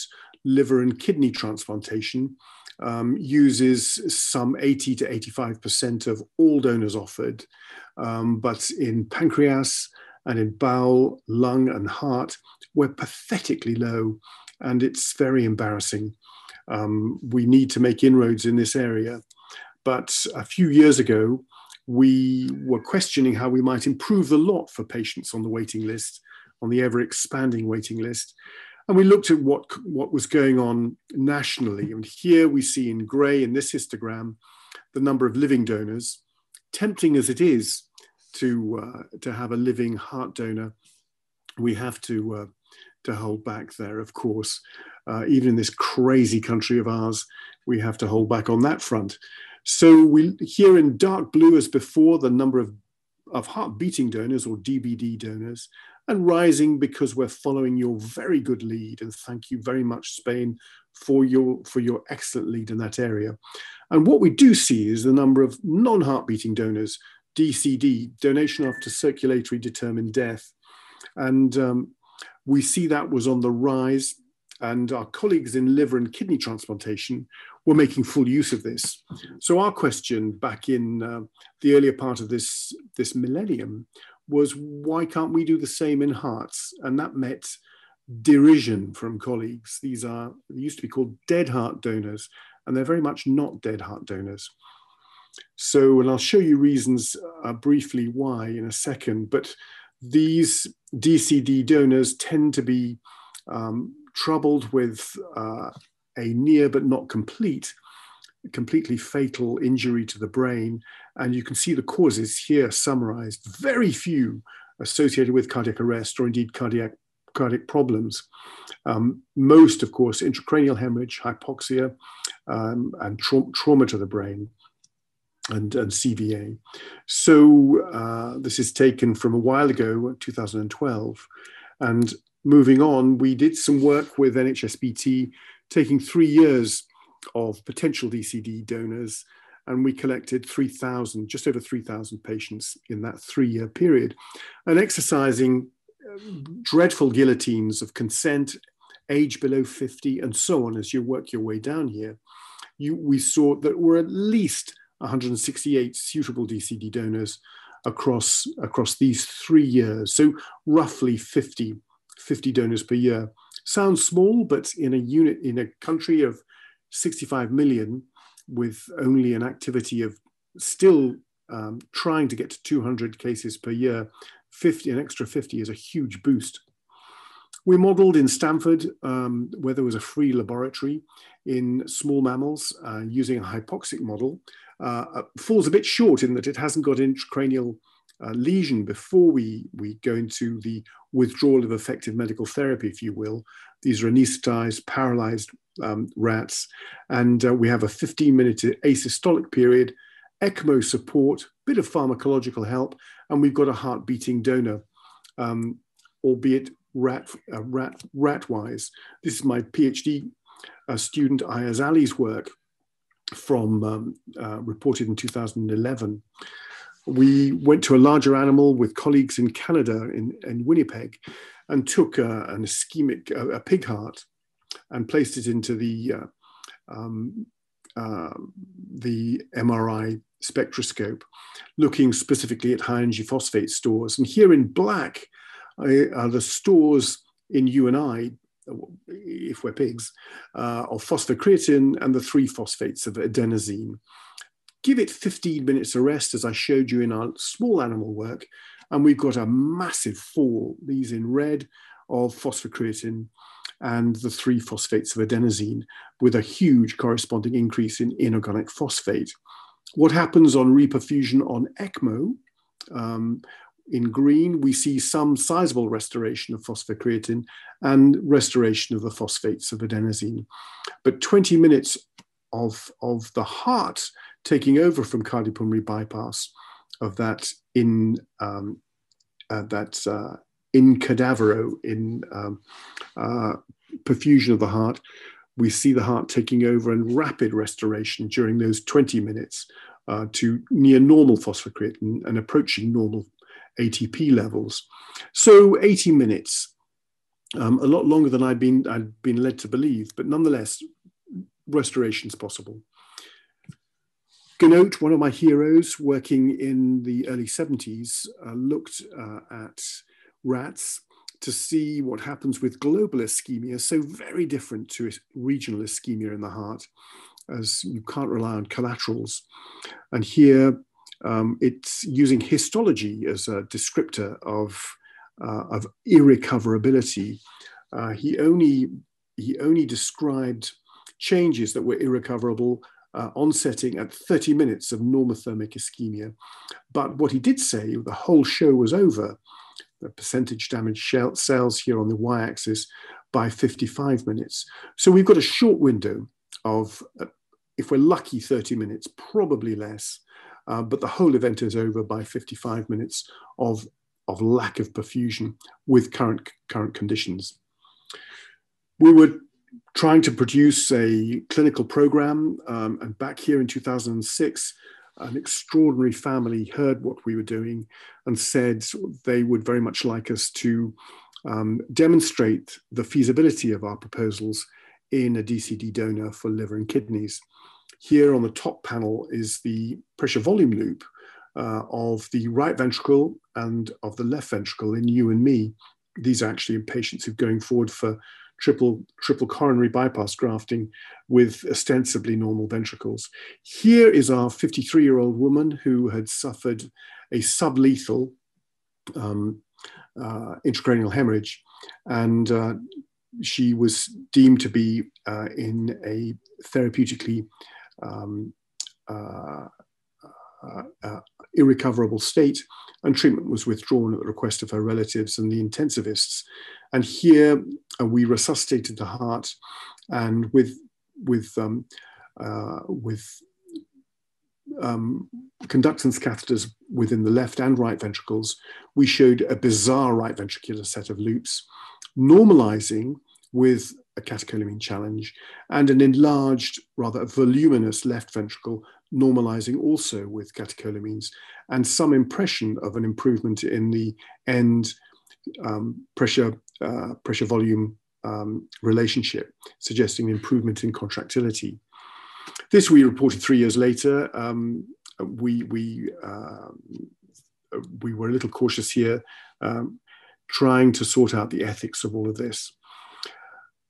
D: liver and kidney transplantation um, uses some 80 to 85% of all donors offered. Um, but in pancreas and in bowel, lung, and heart, we're pathetically low, and it's very embarrassing. Um, we need to make inroads in this area. But a few years ago, we were questioning how we might improve the lot for patients on the waiting list, on the ever expanding waiting list. And we looked at what, what was going on nationally. And here we see in gray in this histogram the number of living donors. Tempting as it is to, uh, to have a living heart donor, we have to, uh, to hold back there, of course. Uh, even in this crazy country of ours, we have to hold back on that front. So we here in dark blue as before the number of, of heart beating donors or DBD donors and rising because we're following your very good lead. And thank you very much, Spain, for your, for your excellent lead in that area. And what we do see is the number of non-heart beating donors, DCD, donation after circulatory determined death. And um, we see that was on the rise and our colleagues in liver and kidney transplantation were making full use of this. So our question back in uh, the earlier part of this, this millennium was why can't we do the same in hearts? And that met derision from colleagues. These are, used to be called dead heart donors, and they're very much not dead heart donors. So, and I'll show you reasons uh, briefly why in a second, but these DCD donors tend to be um, troubled with uh, a near but not complete, completely fatal injury to the brain. And you can see the causes here summarized, very few associated with cardiac arrest or indeed cardiac, cardiac problems. Um, most, of course, intracranial hemorrhage, hypoxia, um, and tra trauma to the brain. And, and, CVA. So uh, this is taken from a while ago, 2012. And moving on, we did some work with NHSBT, taking three years of potential DCD donors, and we collected 3,000, just over 3,000 patients in that three year period, and exercising um, dreadful guillotines of consent, age below 50, and so on as you work your way down here. You, we saw that were at least 168 suitable DCD donors across, across these three years, so roughly 50 50 donors per year. Sounds small, but in a unit in a country of 65 million, with only an activity of still um, trying to get to 200 cases per year, 50 an extra 50 is a huge boost. We modeled in Stanford um, where there was a free laboratory in small mammals uh, using a hypoxic model. Uh, uh falls a bit short in that it hasn't got intracranial uh, lesion before we, we go into the withdrawal of effective medical therapy, if you will. These are anesthetized, paralyzed um, rats, and uh, we have a 15 minute asystolic period, ECMO support, bit of pharmacological help, and we've got a heart beating donor, um, albeit rat, uh, rat, rat-wise. This is my PhD uh, student Ayaz Ali's work from um, uh, reported in 2011 we went to a larger animal with colleagues in Canada, in, in Winnipeg, and took an ischemic, a, pig heart, and placed it into the uh, um, uh, the MRI spectroscope, looking specifically at high energy phosphate stores. And here in black are the stores in you and I, if we're pigs, uh, of phosphocreatine and the three phosphates of adenosine give it 15 minutes of rest, as I showed you in our small animal work, and we've got a massive fall, these in red, of phosphocreatine and the three phosphates of adenosine, with a huge corresponding increase in inorganic phosphate. what happens on reperfusion on ECMO? Um, in green, we see some sizable restoration of phosphocreatine and restoration of the phosphates of adenosine. But 20 minutes of, of the heart taking over from cardiopulmonary bypass of that in um, uh, that uh, in cadavero in um, uh, perfusion of the heart, we see the heart taking over and rapid restoration during those 20 minutes uh, to near normal phosphocreatine and approaching normal ATP levels. So 80 minutes, um, a lot longer than I'd been, I'd been led to believe, but nonetheless, restoration is possible. Ganot, one of my heroes working in the early 70s, uh, looked uh, at rats to see what happens with global ischemia, so very different to regional ischemia in the heart, as you can't rely on collaterals. And here um, it's using histology as a descriptor of, uh, of irrecoverability. Uh, he, only, he only described changes that were irrecoverable uh, onsetting at 30 minutes of normothermic ischemia. But what he did say, the whole show was over, the percentage damage cells here on the y-axis by 55 minutes. So we've got a short window of, uh, if we're lucky, 30 minutes, probably less, uh, but the whole event is over by 55 minutes of, of lack of perfusion with current, current conditions. We were trying to produce a clinical program, um, and back here in 2006, an extraordinary family heard what we were doing and said they would very much like us to um, demonstrate the feasibility of our proposals in a DCD donor for liver and kidneys. Here on the top panel is the pressure volume loop uh, of the right ventricle and of the left ventricle in you and me. These are actually in patients who are going forward for triple, triple coronary bypass grafting with ostensibly normal ventricles. Here is our 53 year old woman who had suffered a sublethal um, uh, intracranial hemorrhage. And uh, she was deemed to be uh, in a therapeutically um, uh, irrecoverable state, and treatment was withdrawn at the request of her relatives and the intensivists. And here uh, we resuscitated the heart, and with with um, uh, with um, conductance catheters within the left and right ventricles, we showed a bizarre right ventricular set of loops, normalizing with a catecholamine challenge, and an enlarged, rather voluminous left ventricle, normalizing also with catecholamines, and some impression of an improvement in the end um, pressure, uh, pressure volume um, relationship, suggesting improvement in contractility. This we reported three years later. Um, we, we, uh, we were a little cautious here, um, trying to sort out the ethics of all of this.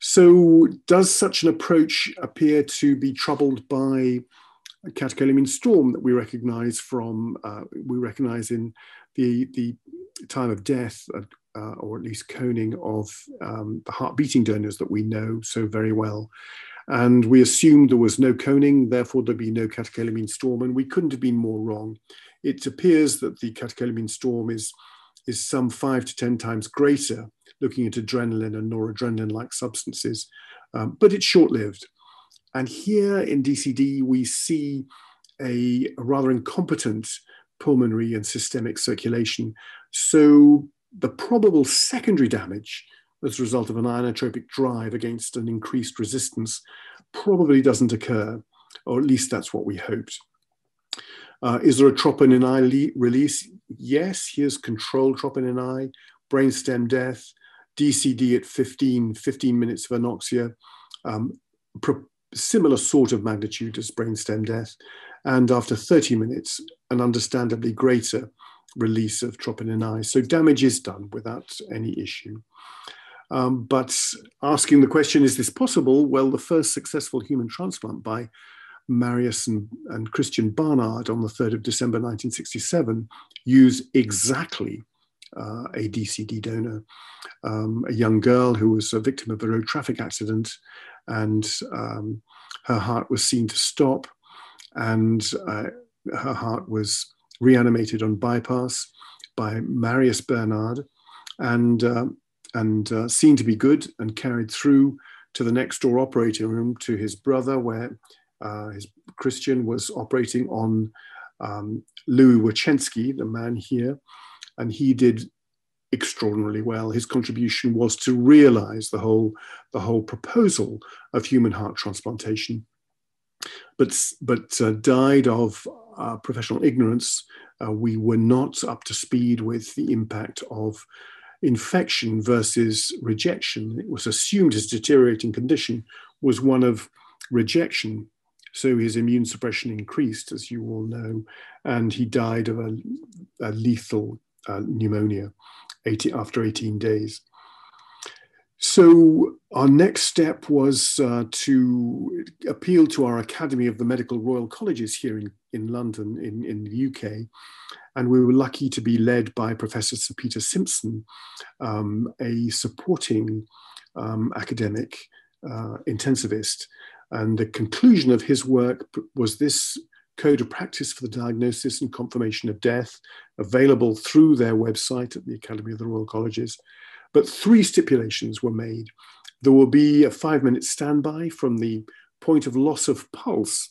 D: So, does such an approach appear to be troubled by catecholamine storm that we recognize from uh, we recognize in the the time of death, uh, uh, or at least coning of um, the heart beating donors that we know so very well. And we assumed there was no coning, therefore there'd be no catecholamine storm, and we couldn't have been more wrong. It appears that the catecholamine storm is is some five to 10 times greater looking at adrenaline and noradrenaline like substances, um, but it's short lived. And here in DCD, we see a, a rather incompetent pulmonary and systemic circulation. So the probable secondary damage as a result of an inotropic drive against an increased resistance probably doesn't occur, or at least that's what we hoped. Uh, is there a troponin I release? Yes, here's controlled troponin I, brainstem death, DCD at 15, 15 minutes of anoxia, um, similar sort of magnitude as brainstem death. And after 30 minutes, an understandably greater release of troponin I. So damage is done without any issue. Um, but asking the question, is this possible? Well, the first successful human transplant by Marius and, and Christian Barnard on the 3rd of December 1967 used exactly uh, a DCD donor, um, a young girl who was a victim of a road traffic accident, and um, her heart was seen to stop. and uh, her heart was reanimated on bypass by Marius Bernard and, uh, and uh, seen to be good and carried through to the next door operating room to his brother, where uh, his Christian was operating on um, Louis Wachensky, the man here, and he did extraordinarily well. His contribution was to realize the whole, the whole proposal of human heart transplantation, but, but uh, died of uh, professional ignorance. Uh, we were not up to speed with the impact of infection versus rejection. It was assumed his deteriorating condition was one of rejection. So his immune suppression increased, as you all know, and he died of a, a lethal uh, pneumonia 80, after 18 days. So our next step was uh, to appeal to our Academy of the Medical Royal Colleges here in, in London, in, in the UK. And we were lucky to be led by Professor Sir Peter Simpson, um, a supporting um, academic uh, intensivist. And the conclusion of his work was this code of practice for the diagnosis and confirmation of death, available through their website at the Academy of the Royal Colleges. But three stipulations were made. There will be a five minute standby from the point of loss of pulse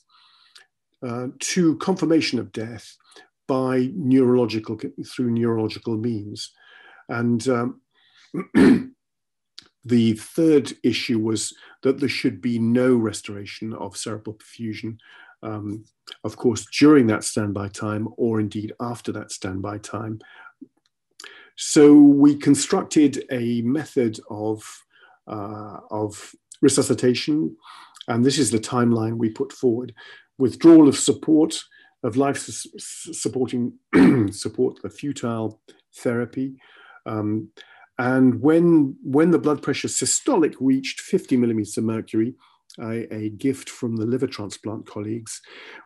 D: uh, to confirmation of death by neurological, through neurological means. And um, the third issue was that there should be no restoration of cerebral perfusion um, of course, during that standby time or indeed after that standby time. So we constructed a method of, uh, of resuscitation, and this is the timeline we put forward. Withdrawal of support, of life supporting support, the futile therapy. Um, and when, when the blood pressure systolic reached 50 millimeters of mercury, a, a, gift from the liver transplant colleagues,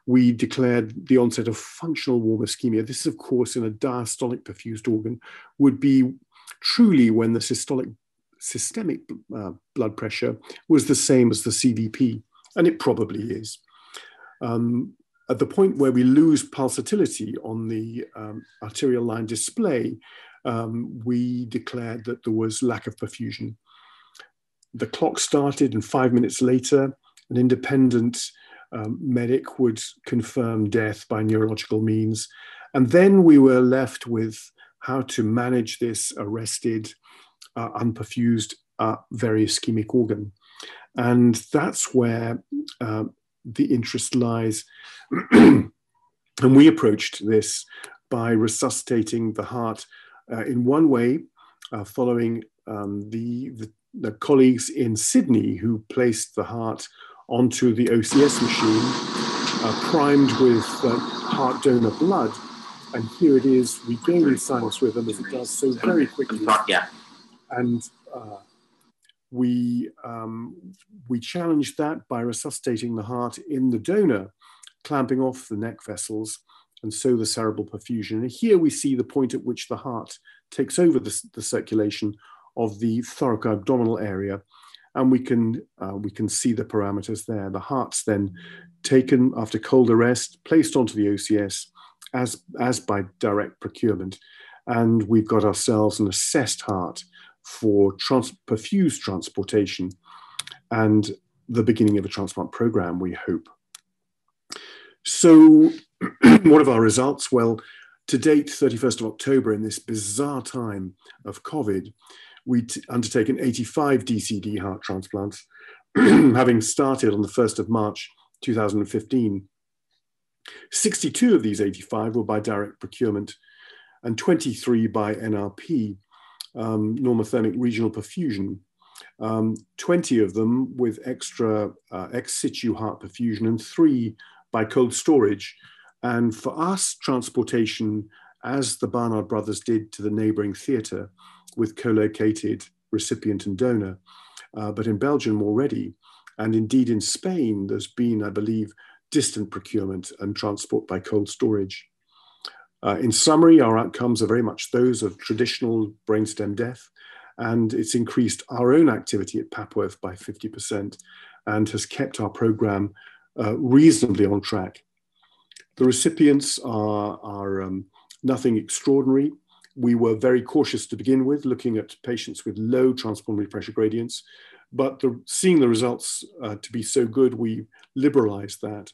D: we declared the onset of functional warm ischemia. This, of course, in a diastolic perfused organ, would be truly when the systolic systemic uh, blood pressure was the same as the CVP, and it probably is. Um, at the point where we lose pulsatility on the um, arterial line display, um, we declared that there was lack of perfusion the clock started, and five minutes later, an independent um, medic would confirm death by neurological means. And then we were left with how to manage this arrested, uh, unperfused, uh, very ischemic organ. And that's where uh, the interest lies. and we approached this by resuscitating the heart uh, in one way, uh, following um, the, the, the colleagues in Sydney who placed the heart onto the OCS machine, uh, primed with uh, heart donor blood. And here it is regaining sinus rhythm as it does so very quickly.
E: Yeah.
D: And uh, we, um, we challenged that by resuscitating the heart in the donor, clamping off the neck vessels, and so the cerebral perfusion. And here we see the point at which the heart takes over the, the circulation of the thoracoabdominal area. And we can, uh, we can see the parameters there. The heart's then taken after cold arrest, placed onto the OCS as, as by direct procurement. And we've got ourselves an assessed heart for trans- perfused transportation and the beginning of a transplant program, we hope. So, what of our results? Well, to date, 31st of October, in this bizarre time of COVID, we'd undertaken 85 DCD heart transplants, having started on the 1st of March 2015. 62 of these 85 were by direct procurement and 23 by NRP, um, normothermic regional perfusion. Um, 20 of them with extra uh, ex situ heart perfusion and three by cold storage. And for us, transportation, as the Barnard brothers did to the neighboring theatre, with co-located recipient and donor. Uh, but in Belgium already, and indeed in Spain, there's been, I believe, distant procurement and transport by cold storage. Uh, in summary, our outcomes are very much those of traditional brainstem death, and it's increased our own activity at Papworth by 50% and has kept our program uh, reasonably on track The recipients are, are um, nothing extraordinary. We were very cautious to begin with, looking at patients with low transpulmonary pressure gradients, but the, seeing the results uh, to be so good, we liberalized that.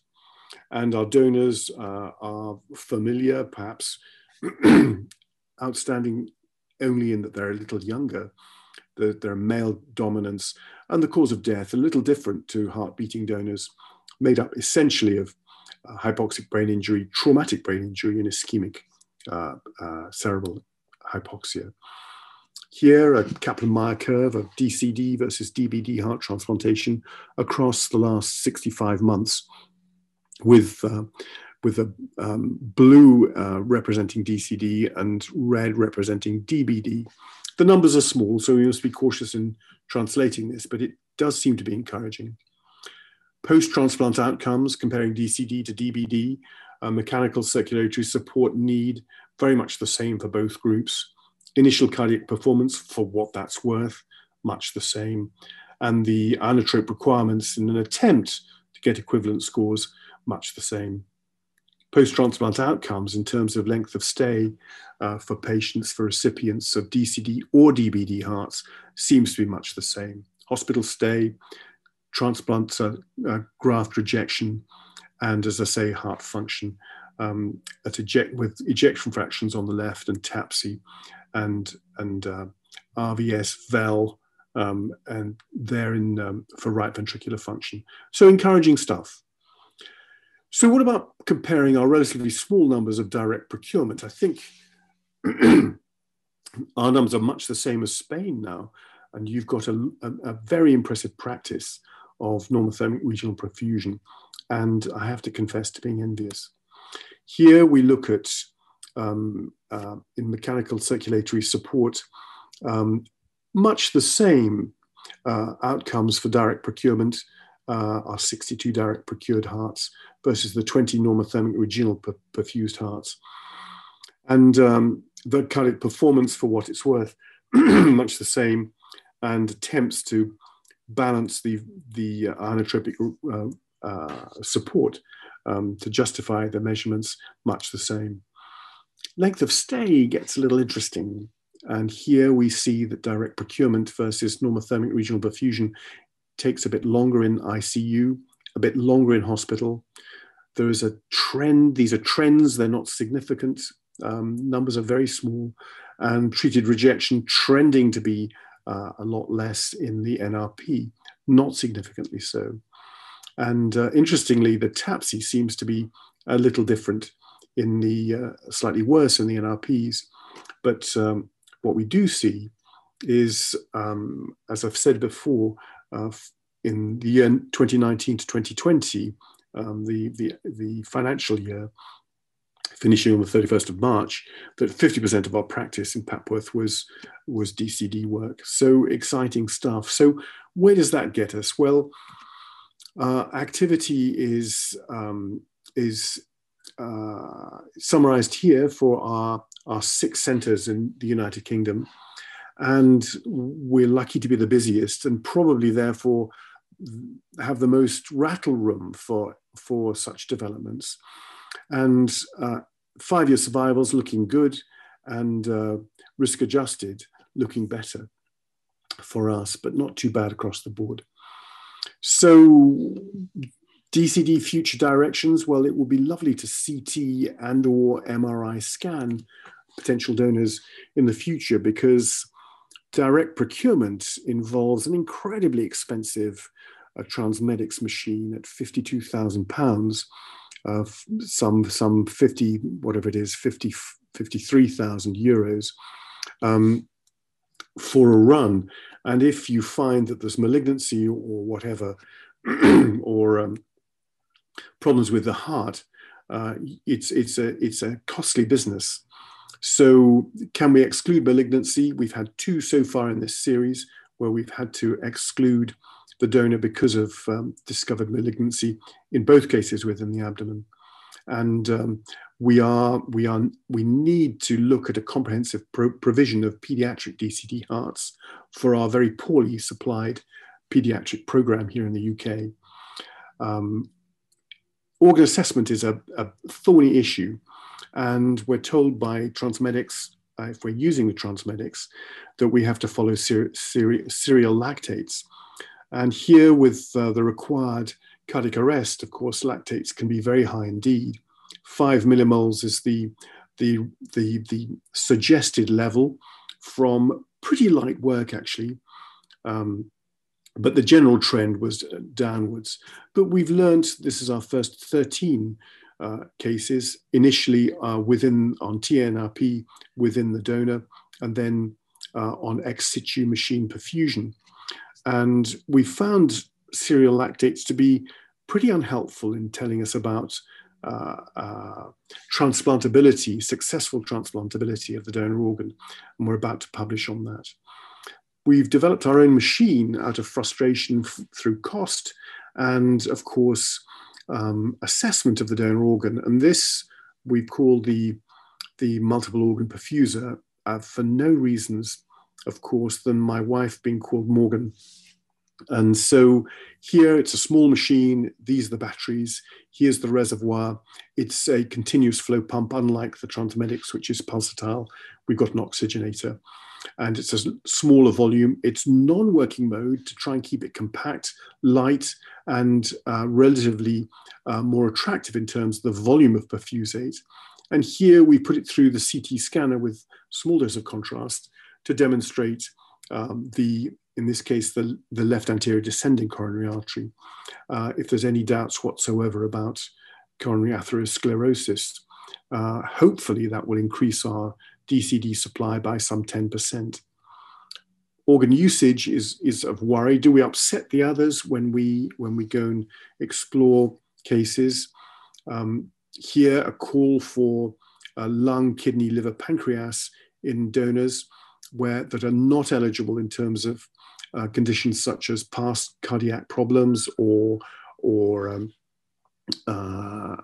D: And our donors uh, are familiar, perhaps outstanding only in that they're a little younger, that they're male dominance, and the cause of death a little different to heart beating donors, made up essentially of uh, hypoxic brain injury, traumatic brain injury, and ischemic uh, uh, cerebral hypoxia. Here, a Kaplan-Meier curve of DCD versus DBD heart transplantation across the last 65 months, with uh, with a um, blue uh, representing DCD and red representing DBD. The numbers are small, so we must be cautious in translating this, but it does seem to be encouraging. Post-transplant outcomes, comparing DCD to DBD, uh, mechanical circulatory support need, very much the same for both groups. Initial cardiac performance, for what that's worth, much the same. And the inotrope requirements in an attempt to get equivalent scores, much the same. Post-transplant outcomes in terms of length of stay uh, for patients, for recipients of DCD or DBD hearts, seems to be much the same. Hospital stay, transplant uh, uh, graft rejection, and as I say, heart function um, at eject with ejection fractions on the left and TAPSE and and uh, RVS VEL um, and they're in um, for right ventricular function. So encouraging stuff. So what about comparing our relatively small numbers of direct procurement? I think our numbers are much the same as Spain now, and you've got a, a, a very impressive practice of normothermic regional perfusion, and I have to confess to being envious. Here we look at, um, uh, in mechanical circulatory support, um, much the same uh, outcomes for direct procurement, uh, our 62 direct procured hearts versus the 20 normothermic regional per perfused hearts. And um, the cardiac performance, for what it's worth, much the same, and attempts to balance the, the uh, inotropic uh, uh, support um, to justify the measurements much the same. Length of stay gets a little interesting. And here we see that direct procurement versus normothermic regional perfusion takes a bit longer in ICU, a bit longer in hospital. There is a trend, these are trends, they're not significant. Um, numbers are very small, and treated rejection trending to be uh, a lot less in the NRP, not significantly so. And uh, interestingly, the TAPSE seems to be a little different in the uh, slightly worse in the NRPs. But um, what we do see is, um, as I've said before, uh, in the year 2019 to 2020, um, the, the, the financial year, finishing on the 31st of March, that 50% of our practice in Papworth was, was DCD work. So exciting stuff. So where does that get us? Well, uh, activity is, um, is uh, summarized here for our, our six centers in the United Kingdom. And we're lucky to be the busiest and probably therefore have the most rattle room for, for such developments. And uh, five year survivals looking good and uh, risk adjusted looking better for us, but not too bad across the board. So DCD future directions, well, it will be lovely to CT and or MRI scan potential donors in the future because direct procurement involves an incredibly expensive uh, Transmedics machine at 52,000 pounds, uh, some, some 50, whatever it is, 50, 53,000 euros um, for a run. And if you find that there's malignancy or whatever, or um, problems with the heart, uh, it's, it's, a, it's a costly business. So, can we exclude malignancy? We've had two so far in this series where we've had to exclude the donor because of um, discovered malignancy, in both cases within the abdomen. And um, we are we are we need to look at a comprehensive pro provision of pediatric DCD hearts for our very poorly supplied pediatric program here in the UK. Um, organ assessment is a, a, thorny issue, and we're told by transmedics, uh, if we're using the transmedics, that we have to follow ser ser serial lactates. And here, with uh, the required cardiac arrest, of course, lactates can be very high indeed. Five millimoles is the, the, the, the suggested level from pretty light work, actually. Um, but the general trend was downwards. But we've learned this is our first 13 uh, cases, initially uh, within on TNRP within the donor, and then uh, on ex situ machine perfusion. And we found serial lactates to be pretty unhelpful in telling us about uh, uh, transplantability, successful transplantability of the donor organ. And we're about to publish on that. We've developed our own machine out of frustration through cost and, of course, um, assessment of the donor organ. And this we call the, the multiple organ perfuser uh, for no reasons, of course, than my wife being called Morgan and so here it's a small machine. These are the batteries. Here's the reservoir. It's a continuous flow pump, unlike the Transmedics, which is pulsatile. We've got an oxygenator and it's a smaller volume. It's non-working mode to try and keep it compact, light, and uh, relatively uh, more attractive in terms of the volume of perfusate. And here we put it through the CT scanner with small dose of contrast to demonstrate um, the in this case, the, the left anterior descending coronary artery, uh, if there's any doubts whatsoever about coronary atherosclerosis. Uh, hopefully, that will increase our DCD supply by some 10%. Organ usage is, is of worry. Do we upset the others when we, when we go and explore cases? Um, here, a call for lung, kidney, liver, pancreas in donors where that are not eligible in terms of uh, conditions such as past cardiac problems or, or um, uh,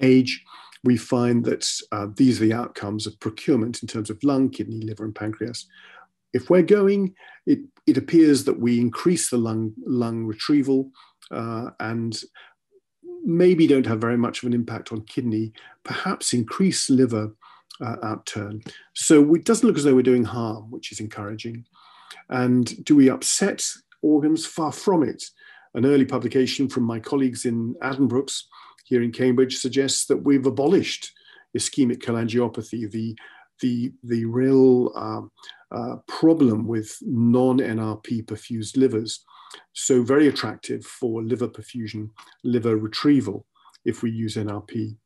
D: age, we find that uh, these are the outcomes of procurement in terms of lung, kidney, liver, and pancreas. If we're going, it, it appears that we increase the lung, lung retrieval uh, and maybe don't have very much of an impact on kidney, perhaps increase liver uh, outturn. So it doesn't look as though we're doing harm, which is encouraging. And do we upset organs? Far from it. An early publication from my colleagues in Addenbrooke's here in Cambridge suggests that we've abolished ischemic cholangiopathy, the, the, the real uh, uh, problem with non NRP perfused livers. So, very attractive for liver perfusion, liver retrieval if we use NRP.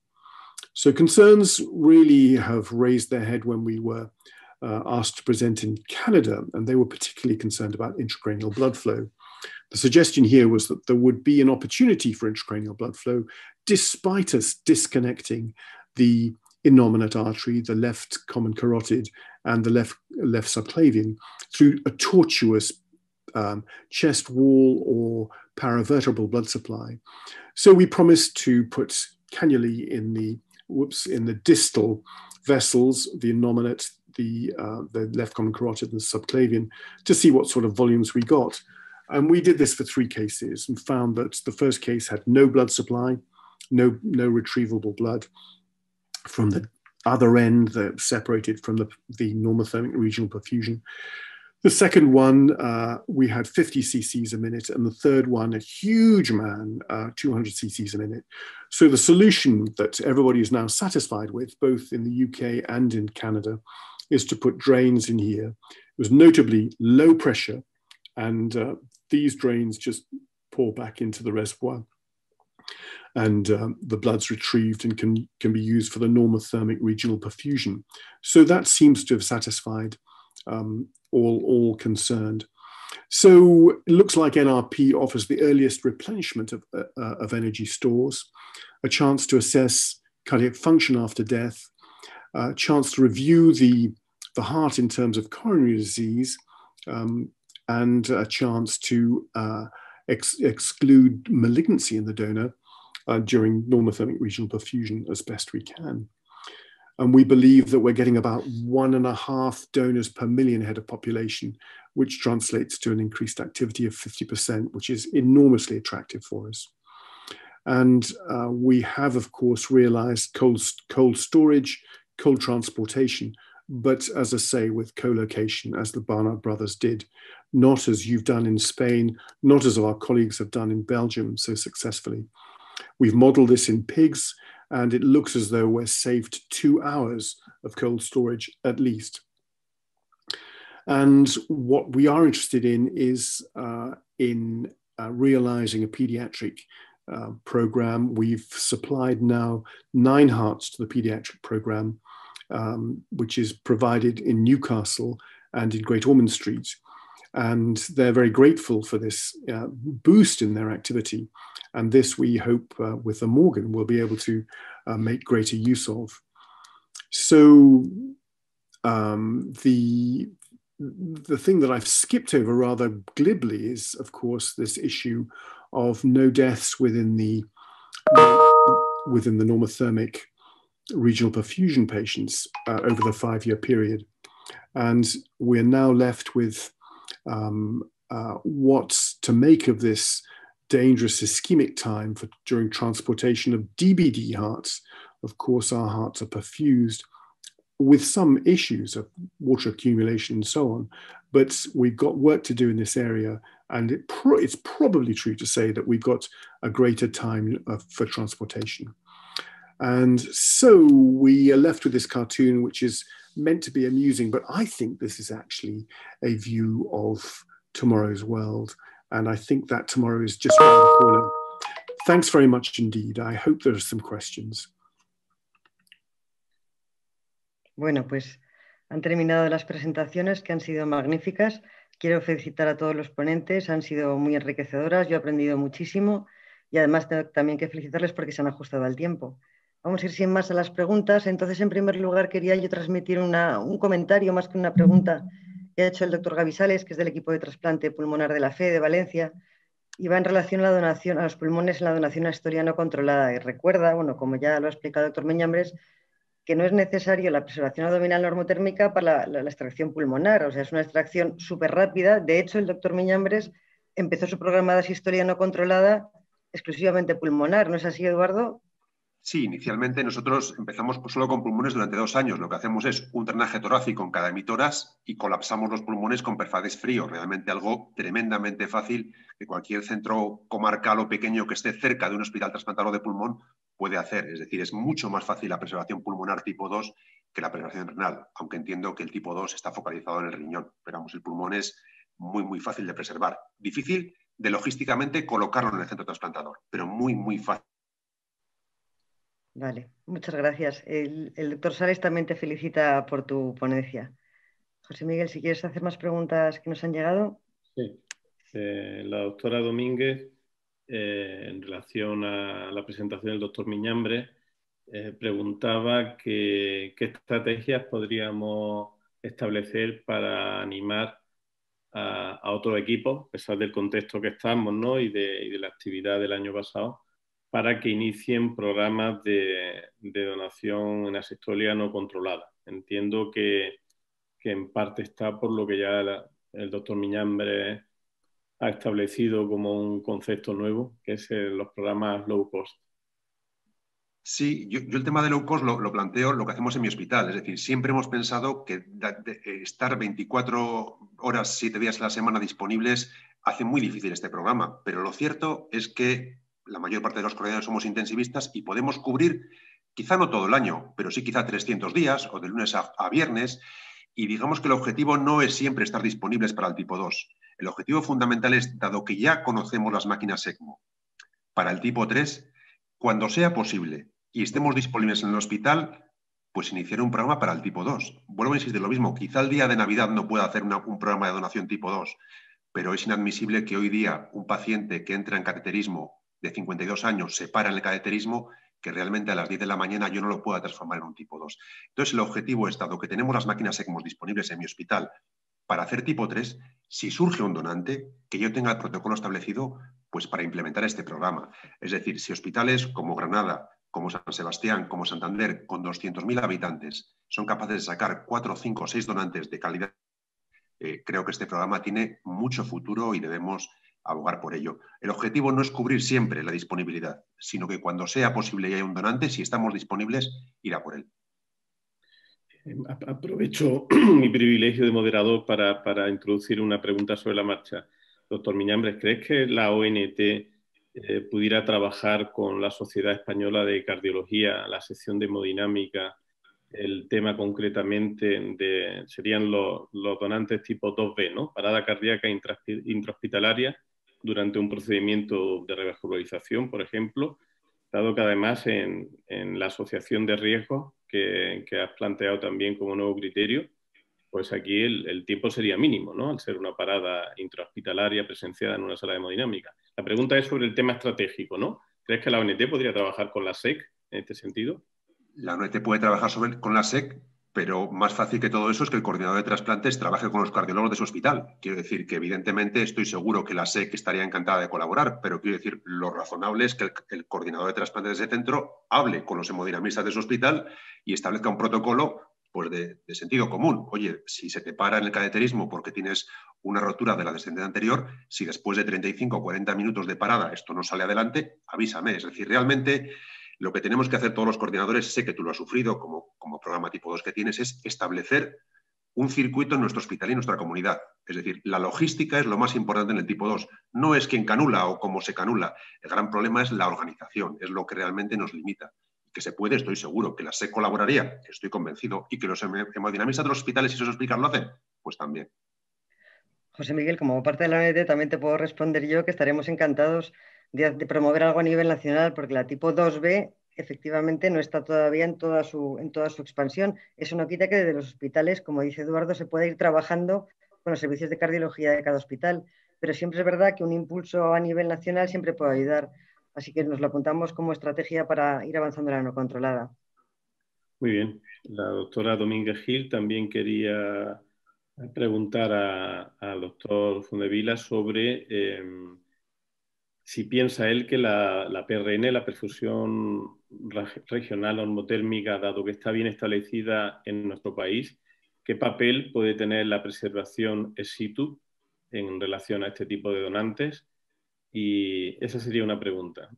D: So, concerns really have raised their head when we were uh, asked to present in Canada, and they were particularly concerned about intracranial blood flow. The suggestion here was that there would be an opportunity for intracranial blood flow despite us disconnecting the innominate artery, the left common carotid, and the left, left subclavian through a tortuous um, chest wall or paravertebral blood supply. So we promised to put cannulae in the whoops in the distal vessels, the innominate, the, uh, the left common carotid and the subclavian to see what sort of volumes we got. And we did this for three cases and found that the first case had no blood supply, no, no retrievable blood from the other end that separated from the, the normothermic regional perfusion. The second one, uh, we had 50 cc's a minute, and the third one, a huge man, uh, 200 cc's a minute. So the solution that everybody is now satisfied with, both in the UK and in Canada, is to put drains in here. It was notably low pressure, and uh, these drains just pour back into the reservoir. And um, the blood's retrieved and can, can be used for the normothermic regional perfusion. So that seems to have satisfied um, all, all concerned. So it looks like NRP offers the earliest replenishment of, uh, uh, of energy stores, a chance to assess cardiac function after death, a chance to review the, the heart in terms of coronary disease, um, and a chance to uh, ex exclude malignancy in the donor uh, during normothermic regional perfusion as best we can. And we believe that we're getting about one and a half donors per million head of population, which translates to an increased activity of 50%, which is enormously attractive for us. And uh, we have, of course, realized cold, cold storage, cold transportation, but as I say, with co location, as the Barnard brothers did, not as you've done in Spain, not as our colleagues have done in Belgium so successfully. We've modeled this in pigs, and it looks as though we're saved two hours of cold storage at least. And what we are interested in is uh, in uh, realizing a pediatric uh, program. We've supplied now nine hearts to the pediatric program, um, which is provided in Newcastle and in Great Ormond Street. And they're very grateful for this uh, boost in their activity. And this, we hope, uh, with the Morgan, will be able to uh, make greater use of. So um, the the thing that I've skipped over rather glibly is, of course, this issue of no deaths within the within the normothermic regional perfusion patients uh, over the five-year period, and we're now left with um, uh, what to make of this dangerous ischemic time for during transportation of DBD hearts. Of course, our hearts are perfused with some issues of water accumulation and so on. But we've got work to do in this area. And it pro it's probably true to say that we've got a greater time uh, for transportation. And so we are left with this cartoon, which is meant to be amusing, but I think this is actually a view of tomorrow's world. And I think that tomorrow is just around the corner. Thanks very much indeed. I hope there are some questions.
E: Bueno, pues han terminado las presentaciones que han sido magníficas. Quiero felicitar a todos los ponentes, han sido muy enriquecedoras, yo he aprendido muchísimo y además tengo también que felicitarles porque se han ajustado al tiempo. Vamos a ir sin más a las preguntas. Entonces, en primer lugar, quería yo transmitir un comentario más que una pregunta que ha hecho el doctor Gavisales, que es del equipo de trasplante pulmonar de la FE de Valencia, y va en relación a la donación a los pulmones en la donación a historia no controlada. Y recuerda, bueno, como ya lo ha explicado el doctor Meñambres, que no es necesario la preservación abdominal normotérmica para la, extracción pulmonar, o sea, es una extracción súper rápida. De hecho, el doctor Miñambres empezó su programa de asistolia no controlada exclusivamente pulmonar, ¿no es así, Eduardo?
C: Sí, inicialmente nosotros empezamos solo con pulmones durante dos años. Lo que hacemos es un drenaje torácico en cada emitoras y colapsamos los pulmones con perfades frío. Realmente algo tremendamente fácil que cualquier centro comarcal o pequeño que esté cerca de un hospital trasplantador de pulmón puede hacer. Es decir, es mucho más fácil la preservación pulmonar tipo 2 que la preservación renal, aunque entiendo que el tipo 2 está focalizado en el riñón. Pero vamos, el pulmón es muy, muy fácil de preservar. Difícil de logísticamente colocarlo en el centro trasplantador, pero muy, muy fácil.
E: Vale, muchas gracias. El, doctor Sales también te felicita por tu ponencia. José Miguel, si quieres hacer más preguntas que nos han llegado.
A: Sí. Eh, la doctora Domínguez eh, en relación a la presentación del doctor Miñambre, eh, preguntaba qué estrategias podríamos establecer para animar a, otros equipos, a pesar del contexto que estamos ¿no? y, de, la actividad del año pasado, para que inicien programas de, donación en asistolia no controlada. Entiendo que, en parte está por lo que ya el doctor Miñambre ha establecido como un concepto nuevo, que es los programas low cost.
C: Sí, yo, el tema de low cost lo, planteo lo que hacemos en mi hospital. Es decir, siempre hemos pensado que estar 24 horas, 7 días a la semana disponibles hace muy difícil este programa. Pero lo cierto es que la mayor parte de los coordinadores somos intensivistas y podemos cubrir, quizá no todo el año, pero sí quizá 300 días o de lunes a, a viernes. Y digamos que el objetivo no es siempre estar disponibles para el tipo 2 el objetivo fundamental es, dado que ya conocemos las máquinas ECMO para el tipo 3, cuando sea posible y estemos disponibles en el hospital, pues iniciar un programa para el tipo 2. Vuelvo a insistir lo mismo, quizá el día de Navidad no pueda hacer un programa de donación tipo 2, pero es inadmisible que hoy día un paciente que entra en cateterismo de 52 años se para en el cateterismo que realmente a las 10 de la mañana yo no lo pueda transformar en un tipo 2. Entonces, el objetivo es, dado que tenemos las máquinas ECMO disponibles en mi hospital para hacer tipo 3, si surge un donante, que yo tenga el protocolo establecido pues para implementar este programa. Es decir, si hospitales como Granada, como San Sebastián, como Santander, con 200.000 habitantes, son capaces de sacar 4, 5, 6 donantes de calidad, eh, creo que este programa tiene mucho futuro y debemos abogar por ello. El objetivo no es cubrir siempre la disponibilidad, sino que cuando sea posible y haya un donante, si estamos disponibles, ir a por él.
A: Aprovecho mi privilegio de moderador para, introducir una pregunta sobre la marcha. Doctor Miñambres, ¿crees que la ONT eh, pudiera trabajar con la Sociedad Española de Cardiología, la sección de hemodinámica, el tema concretamente de, serían los, donantes tipo 2B, ¿no? Parada cardíaca intrahospitalaria durante un procedimiento de revascularización, por ejemplo, dado que además en, la asociación de riesgos que, has planteado también como nuevo criterio, pues aquí el, tiempo sería mínimo, ¿no? Al ser una parada intrahospitalaria presenciada en una sala de hemodinámica. La pregunta es sobre el tema estratégico, ¿no? ¿Crees que la ONT podría trabajar con la SEC en este sentido?
C: La ONT puede trabajar con la SEC, pero más fácil que todo eso es que el coordinador de trasplantes trabaje con los cardiólogos de su hospital. Quiero decir que evidentemente estoy seguro que la SEC estaría encantada de colaborar, pero quiero decir, lo razonable es que el, coordinador de trasplantes de ese centro hable con los hemodinamistas de su hospital y establezca un protocolo pues de, sentido común. Oye, si se te para en el cateterismo porque tienes una rotura de la descendente anterior, si después de 35 o 40 minutos de parada esto no sale adelante, avísame. Es decir, realmente lo que tenemos que hacer todos los coordinadores, sé que tú lo has sufrido como, programa tipo 2 que tienes, es establecer un circuito en nuestro hospital y en nuestra comunidad. Es decir, la logística es lo más importante en el tipo 2. No es quién canula o cómo se canula. El gran problema es la organización, es lo que realmente nos limita. Que se puede, estoy seguro, que la SEC colaboraría, estoy convencido, y que los hemodinamistas de los hospitales, si se os explican, lo hacen, pues también.
E: José Miguel, como parte de la ONT también te puedo responder yo que estaremos encantados de, promover algo a nivel nacional, porque la tipo 2B efectivamente no está todavía en toda, su, en toda su expansión. Eso no quita que desde los hospitales, como dice Eduardo, se pueda ir trabajando con los servicios de cardiología de cada hospital. Pero siempre es verdad que un impulso a nivel nacional siempre puede ayudar. Así que nos lo apuntamos como estrategia para ir avanzando la no controlada.
A: Muy bien. La doctora Domínguez Gil también quería preguntar al doctor Fundevila sobre em, si piensa él que la, PRN, la perfusión regional hormotérmica, dado que está bien establecida en nuestro país, ¿qué papel puede tener la preservación ex situ en relación a este tipo de donantes? Y esa sería una pregunta.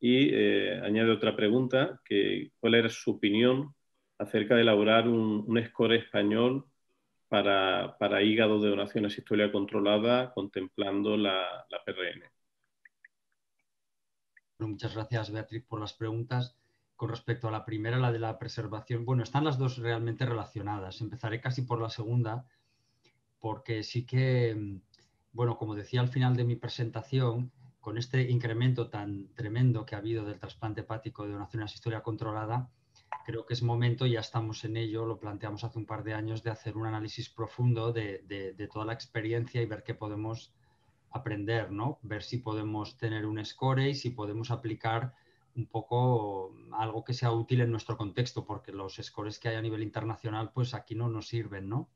A: Y eh, añade otra pregunta, que cuál era su opinión acerca de elaborar un, score español para, hígado de donaciones historia controlada contemplando la PRN
B: muchas gracias, Beatriz, por las preguntas. Con respecto a la primera, la de la preservación, bueno, están las dos realmente relacionadas. Empezaré casi por la segunda, porque sí que, bueno, como decía al final de mi presentación, con este incremento tan tremendo que ha habido del trasplante hepático de donaciones historia controlada, creo que es momento, ya estamos en ello, lo planteamos hace un par de años, de hacer un análisis profundo de, de toda la experiencia y ver qué podemos aprender, ¿no? Ver si podemos tener un score y si podemos aplicar un poco algo que sea útil en nuestro contexto, porque los scores que hay a nivel internacional, pues aquí no nos sirven, ¿no?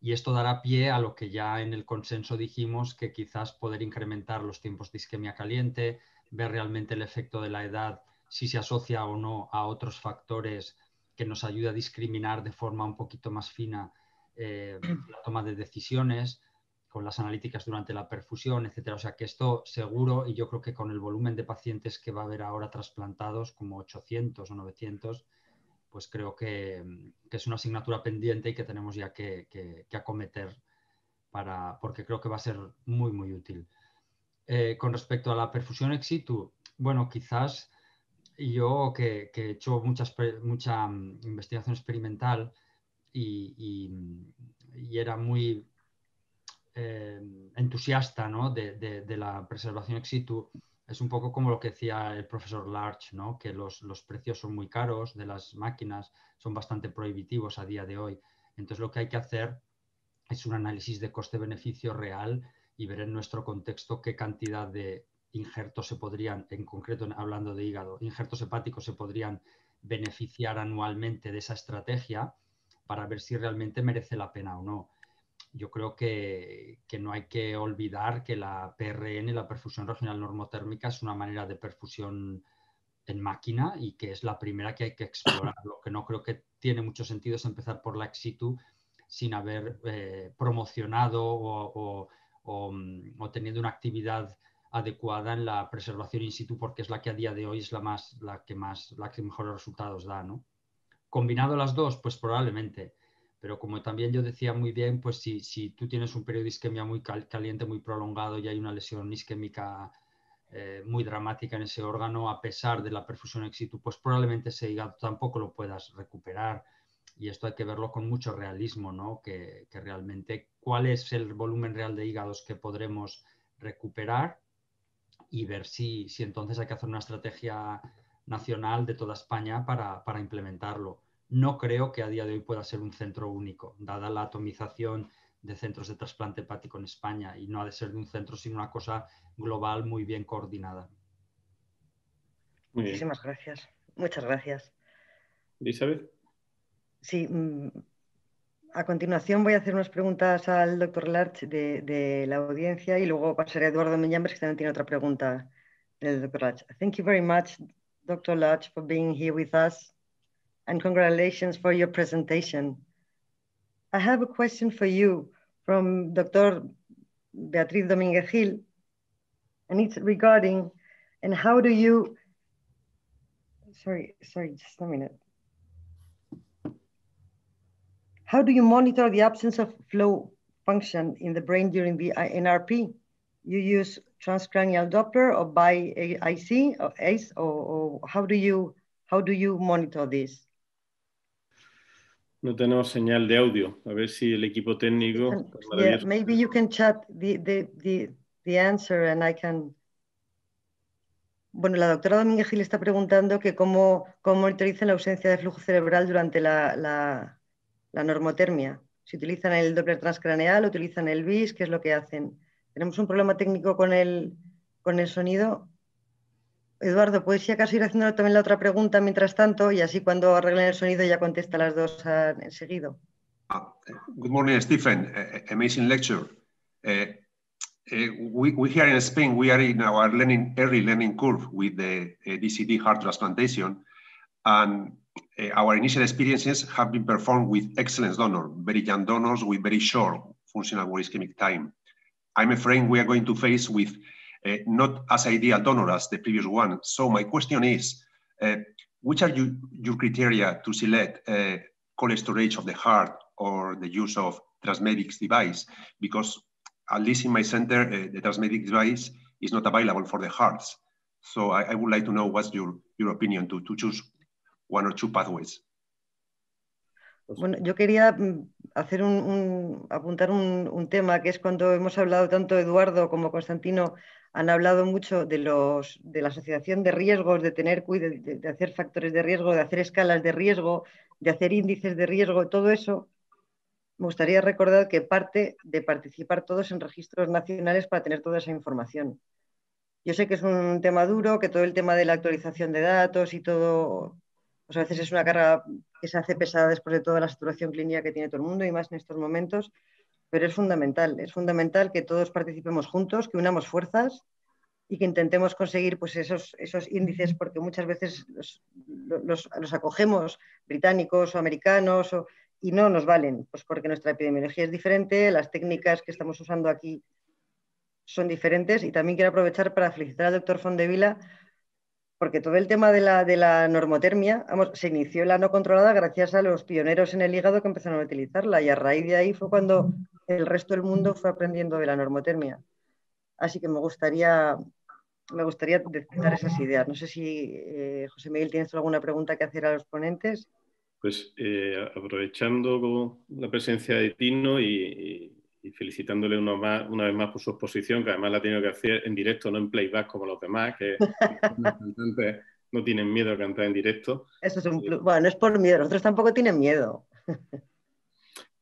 B: Y esto dará pie a lo que ya en el consenso dijimos, que quizás poder incrementar los tiempos de isquemia caliente, ver realmente el efecto de la edad, si se asocia o no a otros factores que nos ayuda a discriminar de forma un poquito más fina eh, la toma de decisiones con las analíticas durante la perfusión, etcétera. O sea que esto seguro, y yo creo que con el volumen de pacientes que va a haber ahora trasplantados, como 800 o 900, pues creo que, es una asignatura pendiente y que tenemos ya que, acometer para, porque creo que va a ser muy, muy útil. Eh, con respecto a la perfusión ex situ, bueno, quizás yo que, he hecho mucha mm, investigación experimental y, y era muy eh, entusiasta de, la preservación ex situ es un poco como lo que decía el profesor Larch, ¿no? que los, precios son muy caros de las máquinas, son bastante prohibitivos a día de hoy. Entonces lo que hay que hacer es un análisis de coste-beneficio real y ver en nuestro contexto qué cantidad de injertos se podrían, en concreto hablando de hígado, injertos hepáticos se podrían beneficiar anualmente de esa estrategia para ver si realmente merece la pena o no yo creo que, no hay que olvidar que la PRN, la perfusión regional normotérmica, es una manera de perfusión en máquina y que es la primera que hay que explorar. Lo que no creo que tiene mucho sentido es empezar por la ex sin haber eh, promocionado o, mm, o, teniendo una actividad adecuada en la preservación in situ porque es la que a día de hoy es la más la que más la que mejores resultados da no combinado las dos pues probablemente. Pero como también yo decía muy bien pues si, si tú tienes un periodo de isquemia muy caliente muy prolongado y hay una lesión isquémica eh, muy dramática en ese órgano a pesar de la perfusión ex situ pues probablemente ese hígado tampoco lo puedas recuperar. Y esto hay que verlo con mucho realismo, ¿no? Que, realmente cuál es el volumen real de hígados que podremos recuperar y ver si, si entonces hay que hacer una estrategia nacional de toda España para, para, implementarlo. No creo que a día de hoy pueda ser un centro único, dada la atomización de centros de trasplante hepático en España y no ha de ser de un centro, sino una cosa global muy bien coordinada.
E: Muchísimas gracias. Muchas gracias.
A: Elizabeth.
E: Sí, mm, a continuación voy a hacer unas preguntas al doctor Larch de, la audiencia y luego pasaré a Eduardo Meñambres, que también tiene otra pregunta del doctor Larch. Thank you very much, Dr. Larch, for being here with us and congratulations for your presentation. I have a question for you from Dr. Beatriz Dominguez Gil, and it's regarding and how do you, sorry, sorry, just a minute. How do you monitor the absence of flow function in the brain during the NRP? You use transcranial Doppler or by IC or ACE, or, or how do you how do you monitor this?
A: No tenemos señal de audio. A ver si el equipo técnico.
E: Yeah, maybe you can chat the, the, the, the answer and I can. Bueno, la doctora Domínguez Gil está preguntando que cómo, cómo monitorizan la ausencia de flujo cerebral durante la, la, la normotermia. Si utilizan el Doppler transcraneal, utilizan el BIS, ¿qué es lo que hacen? Tenemos un problema técnico con el, con el sonido. Eduardo, ¿puedes si acaso ir haciendo también la otra pregunta mientras tanto? Y así cuando arreglen el sonido ya contesta las dos en seguido.
C: Ah, good morning, Stephen. amazing lecture. Uh, we, we, here in Spain, we are in our learning, early learning curve with the DCD heart transplantation. And uh, our initial experiences have been performed with excellent donors, very young donors with very short functional war ischemic time. I'm afraid we are going to face with uh, not as ideal donor as the previous one. So my question is, uh, which are you, your criteria to select uh, cold storage of the heart or the use of TransMedics device? Because at least in my center, uh, the TransMedics device is not available for the hearts. So I, I, would like to know what's your, your opinion to, to choose one or two pathways.
E: Bueno, yo quería mm, hacer un, apuntar un, tema que es cuando hemos hablado tanto Eduardo como Constantino han hablado mucho de, los, de la asociación de riesgos, de tener de, de hacer factores de riesgo, de hacer escalas de riesgo, de hacer índices de riesgo, todo eso. Me gustaría recordar que parte de participar todos en registros nacionales para tener toda esa información. Yo sé que es un tema duro, que todo el tema de la actualización de datos y todo pues a veces es una carga que se hace pesada después de toda la saturación clínica que tiene todo el mundo y más en estos momentos, pero es fundamental, es fundamental que todos participemos juntos, que unamos fuerzas y que intentemos conseguir pues, esos, esos índices, porque muchas veces los, acogemos británicos o americanos y no nos valen, pues porque nuestra epidemiología es diferente, las técnicas que estamos usando aquí son diferentes y también quiero aprovechar para felicitar al doctor Fondevila porque todo el tema de la, de la normotermia se inició en la no controlada gracias a los pioneros en el hígado que empezaron a utilizarla y a raíz de ahí fue cuando el resto del mundo fue aprendiendo de la normotermia. Así que me gustaría, me gustaría dar esas ideas. No sé si, eh, José Miguel, tienes alguna pregunta que hacer a los ponentes.
A: Pues eh, aprovechando la presencia de Tino y y felicitándole una, una, vez más por su exposición, que además la ha tenido que hacer en directo, no en playback como los demás, que los cantantes no tienen miedo a cantar en directo.
E: Eso es un Bueno, no es por miedo, los otros tampoco tienen miedo.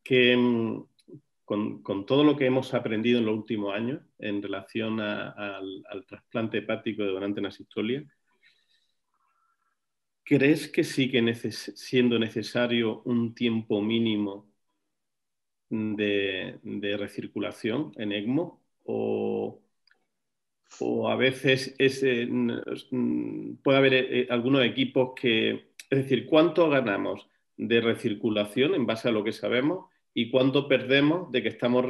A: que mm, con, con, todo lo que hemos aprendido en los últimos años en relación al, trasplante hepático de donante en asistolia, ¿crees que sigue siendo necesario un tiempo mínimo de, recirculación en ECMO o, a veces puede haber eh, algunos equipos que, es decir, ¿cuánto ganamos de recirculación en base a lo que sabemos y cuánto perdemos de que estamos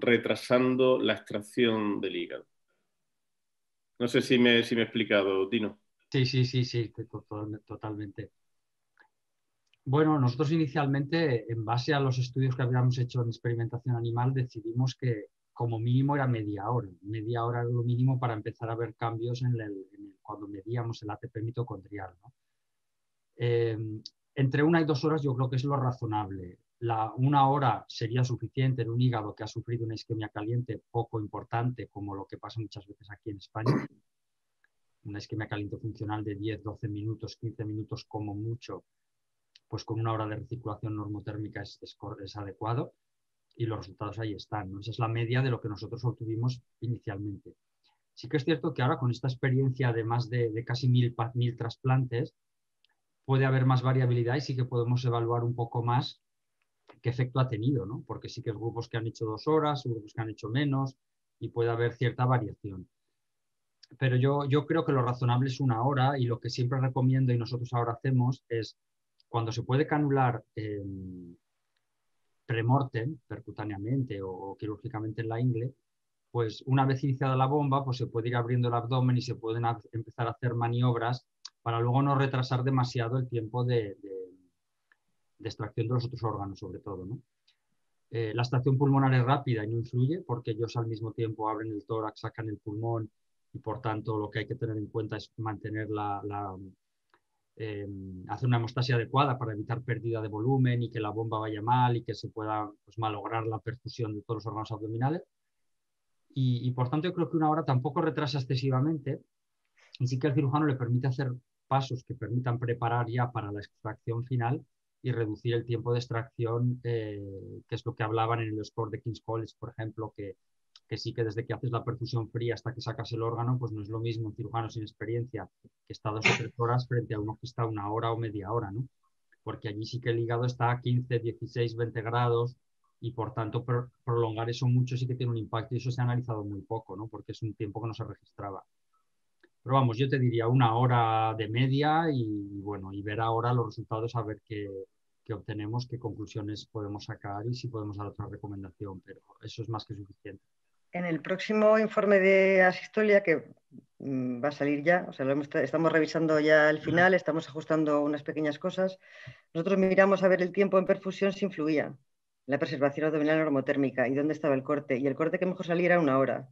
A: retrasando la extracción del hígado. No sé si me, si me he explicado, Tino.
B: Sí, sí, sí, sí, totalmente. Bueno, nosotros inicialmente, en base a los estudios que habíamos hecho en experimentación animal, decidimos que como mínimo era media hora. Media hora era lo mínimo para empezar a ver cambios en el, cuando medíamos el ATP mitocondrial. Eh, entre una y dos horas yo creo que es lo razonable. La, una hora sería suficiente en un hígado que ha sufrido una isquemia caliente poco importante, como lo que pasa muchas veces aquí en España. Una isquemia caliente funcional de 10, 12 minutos, 15 minutos como mucho, pues con una hora de recirculación normotérmica es, es, adecuado y los resultados ahí están. Esa es la media de lo que nosotros obtuvimos inicialmente. Sí que es cierto que ahora con esta experiencia de más de, casi mil, mil trasplantes, puede haber más variabilidad y sí que podemos evaluar un poco más qué efecto ha tenido, ¿no? porque sí que hay grupos que han hecho dos horas, grupos que han hecho menos y puede haber cierta variación. Pero yo, yo creo que lo razonable es una hora y lo que siempre recomiendo y nosotros ahora hacemos es cuando se puede canular eh, premortem, percutáneamente o, quirúrgicamente en la ingle, pues una vez iniciada la bomba, pues se puede ir abriendo el abdomen y se pueden empezar a hacer maniobras para luego no retrasar demasiado el tiempo de, extracción de los otros órganos, sobre todo. Eh, la extracción pulmonar es rápida y no influye porque ellos al mismo tiempo abren el tórax, sacan el pulmón y por tanto lo que hay que tener en cuenta es mantener la, eh, hacer una hemostasia adecuada para evitar pérdida de volumen y que la bomba vaya mal y que se pueda pues, malograr la perfusión de todos los órganos abdominales. Y, por tanto yo creo que una hora tampoco retrasa excesivamente y sí que al cirujano le permite hacer pasos que permitan preparar ya para la extracción final y reducir el tiempo de extracción, eh, que es lo que hablaban en el score de King's College, por ejemplo, que que sí que desde que haces la perfusión fría hasta que sacas el órgano, pues no es lo mismo un cirujano sin experiencia que está dos o tres horas frente a uno que está una hora o media hora, ¿no? Porque allí sí que el hígado está a 15, 16, 20 grados y por tanto prolongar eso mucho sí que tiene un impacto y eso se ha analizado muy poco, ¿no? Porque es un tiempo que no se registraba. Pero vamos, yo te diría una hora de media y bueno, y ver ahora los resultados, a ver qué, qué obtenemos, qué conclusiones podemos sacar y si podemos dar otra recomendación, pero eso es más que suficiente.
E: En el próximo informe de Asistolia, que mm, va a salir ya, o sea, estamos revisando ya el final, estamos ajustando unas pequeñas cosas. Nosotros miramos a ver el tiempo en perfusión si influía la preservación abdominal normotérmica y dónde estaba el corte. Y el corte que mejor salía era una hora.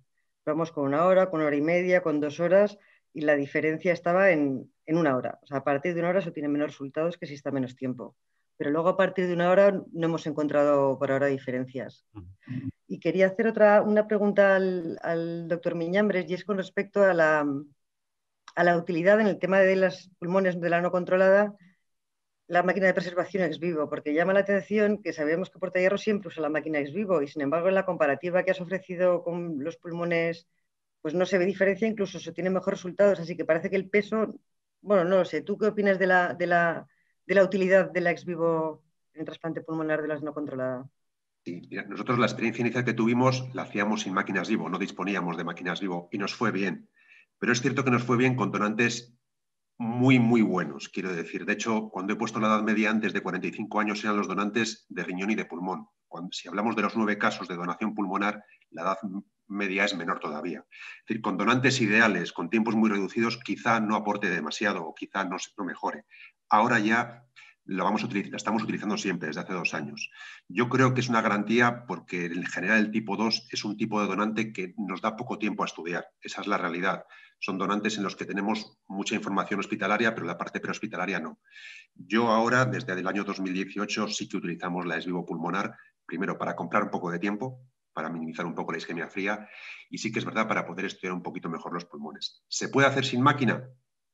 E: Vamos con una hora, con una hora y media, con dos horas, y la diferencia estaba en, en una hora. O sea, a partir de una hora eso tiene menos resultados que si está menos tiempo pero luego a partir de una hora no hemos encontrado por ahora diferencias. Y quería hacer otra, una pregunta al, doctor Miñambres y es con respecto a la, a la utilidad en el tema de los pulmones de la no controlada, la máquina de preservación ex vivo, porque llama la atención que sabemos que Portahierro siempre usa la máquina ex vivo y sin embargo en la comparativa que has ofrecido con los pulmones pues no se ve diferencia, incluso se tienen mejores resultados, así que parece que el peso, bueno, no lo sé, ¿tú qué opinas de la, de la de la utilidad de la ex vivo en trasplante pulmonar de las no controlada?
C: Sí, nosotros la experiencia inicial que tuvimos la hacíamos sin máquinas vivo, no disponíamos de máquinas vivo y nos fue bien. Pero es cierto que nos fue bien con donantes muy, muy buenos, quiero decir. De hecho, cuando he puesto la edad media antes de 45 años eran los donantes de riñón y de pulmón. Cuando, si hablamos de los nueve casos de donación pulmonar, la edad media es menor todavía. Es decir, con donantes ideales, con tiempos muy reducidos, quizá no aporte demasiado o quizá no, no mejore ahora ya lo vamos estamos utilizando siempre desde hace dos años. Yo creo que es una garantía porque en general el tipo 2 es un tipo de donante que nos da poco tiempo a estudiar. Esa es la realidad. Son donantes en los que tenemos mucha información hospitalaria, pero la parte prehospitalaria no. Yo ahora, desde el año 2018, sí que utilizamos la vivo pulmonar, primero para comprar un poco de tiempo, para minimizar un poco la isquemia fría, y sí que es verdad para poder estudiar un poquito mejor los pulmones. ¿Se puede hacer sin máquina?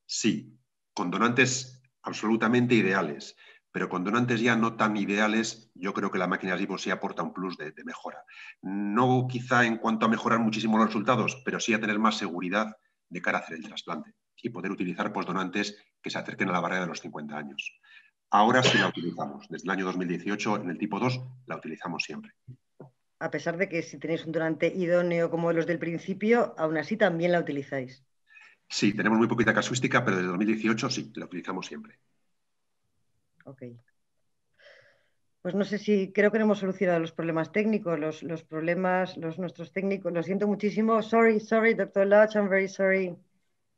C: Sí. Con donantes absolutamente ideales, pero con donantes ya no tan ideales, yo creo que la máquina vivo sí aporta un plus de, mejora. No quizá en cuanto a mejorar muchísimo los resultados, pero sí a tener más seguridad de cara a hacer el trasplante y poder utilizar donantes que se acerquen a la barrera de los 50 años. Ahora sí la utilizamos. Desde el año 2018 en el tipo 2 la utilizamos siempre.
E: A pesar de que si tenéis un donante idóneo como los del principio, aún así también la utilizáis.
C: Sí, tenemos muy poquita casuística, pero desde 2018 sí, la utilizamos siempre.
E: Ok. pues no sé si creo que no hemos solucionado los problemas técnicos, los, los problemas, los nuestros técnicos. Lo siento muchísimo. Sorry, sorry, Dr. Lach, I'm very sorry.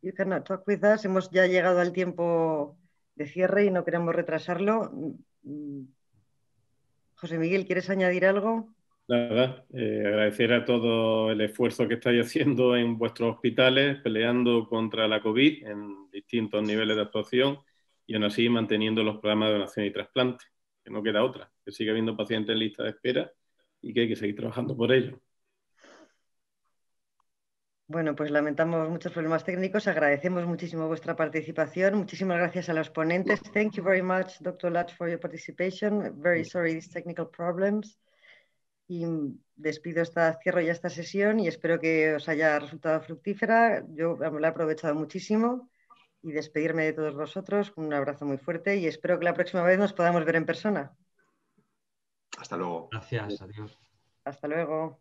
E: You cannot talk with us. Hemos ya llegado al tiempo de cierre y no queremos retrasarlo. José Miguel, ¿quieres añadir algo?
A: Nada, eh, agradecer a todo el esfuerzo que estáis haciendo en vuestros hospitales, peleando contra la COVID en distintos niveles de actuación y aún así manteniendo los programas de donación y trasplante no queda otra, que sigue habiendo pacientes en lista de espera y que hay que seguir trabajando por ello.
E: Bueno, pues lamentamos muchos problemas técnicos. Agradecemos muchísimo vuestra participación. Muchísimas gracias a los ponentes. Thank you very much, Dr. Latch, for your participation. Very sorry these technical problems. Y despido esta, cierro ya esta sesión y espero que os haya resultado fructífera. Yo la he aprovechado muchísimo y despedirme de todos vosotros con un abrazo muy fuerte y espero que la próxima vez nos podamos ver en persona.
C: Hasta luego.
B: Gracias, adiós.
E: Hasta luego.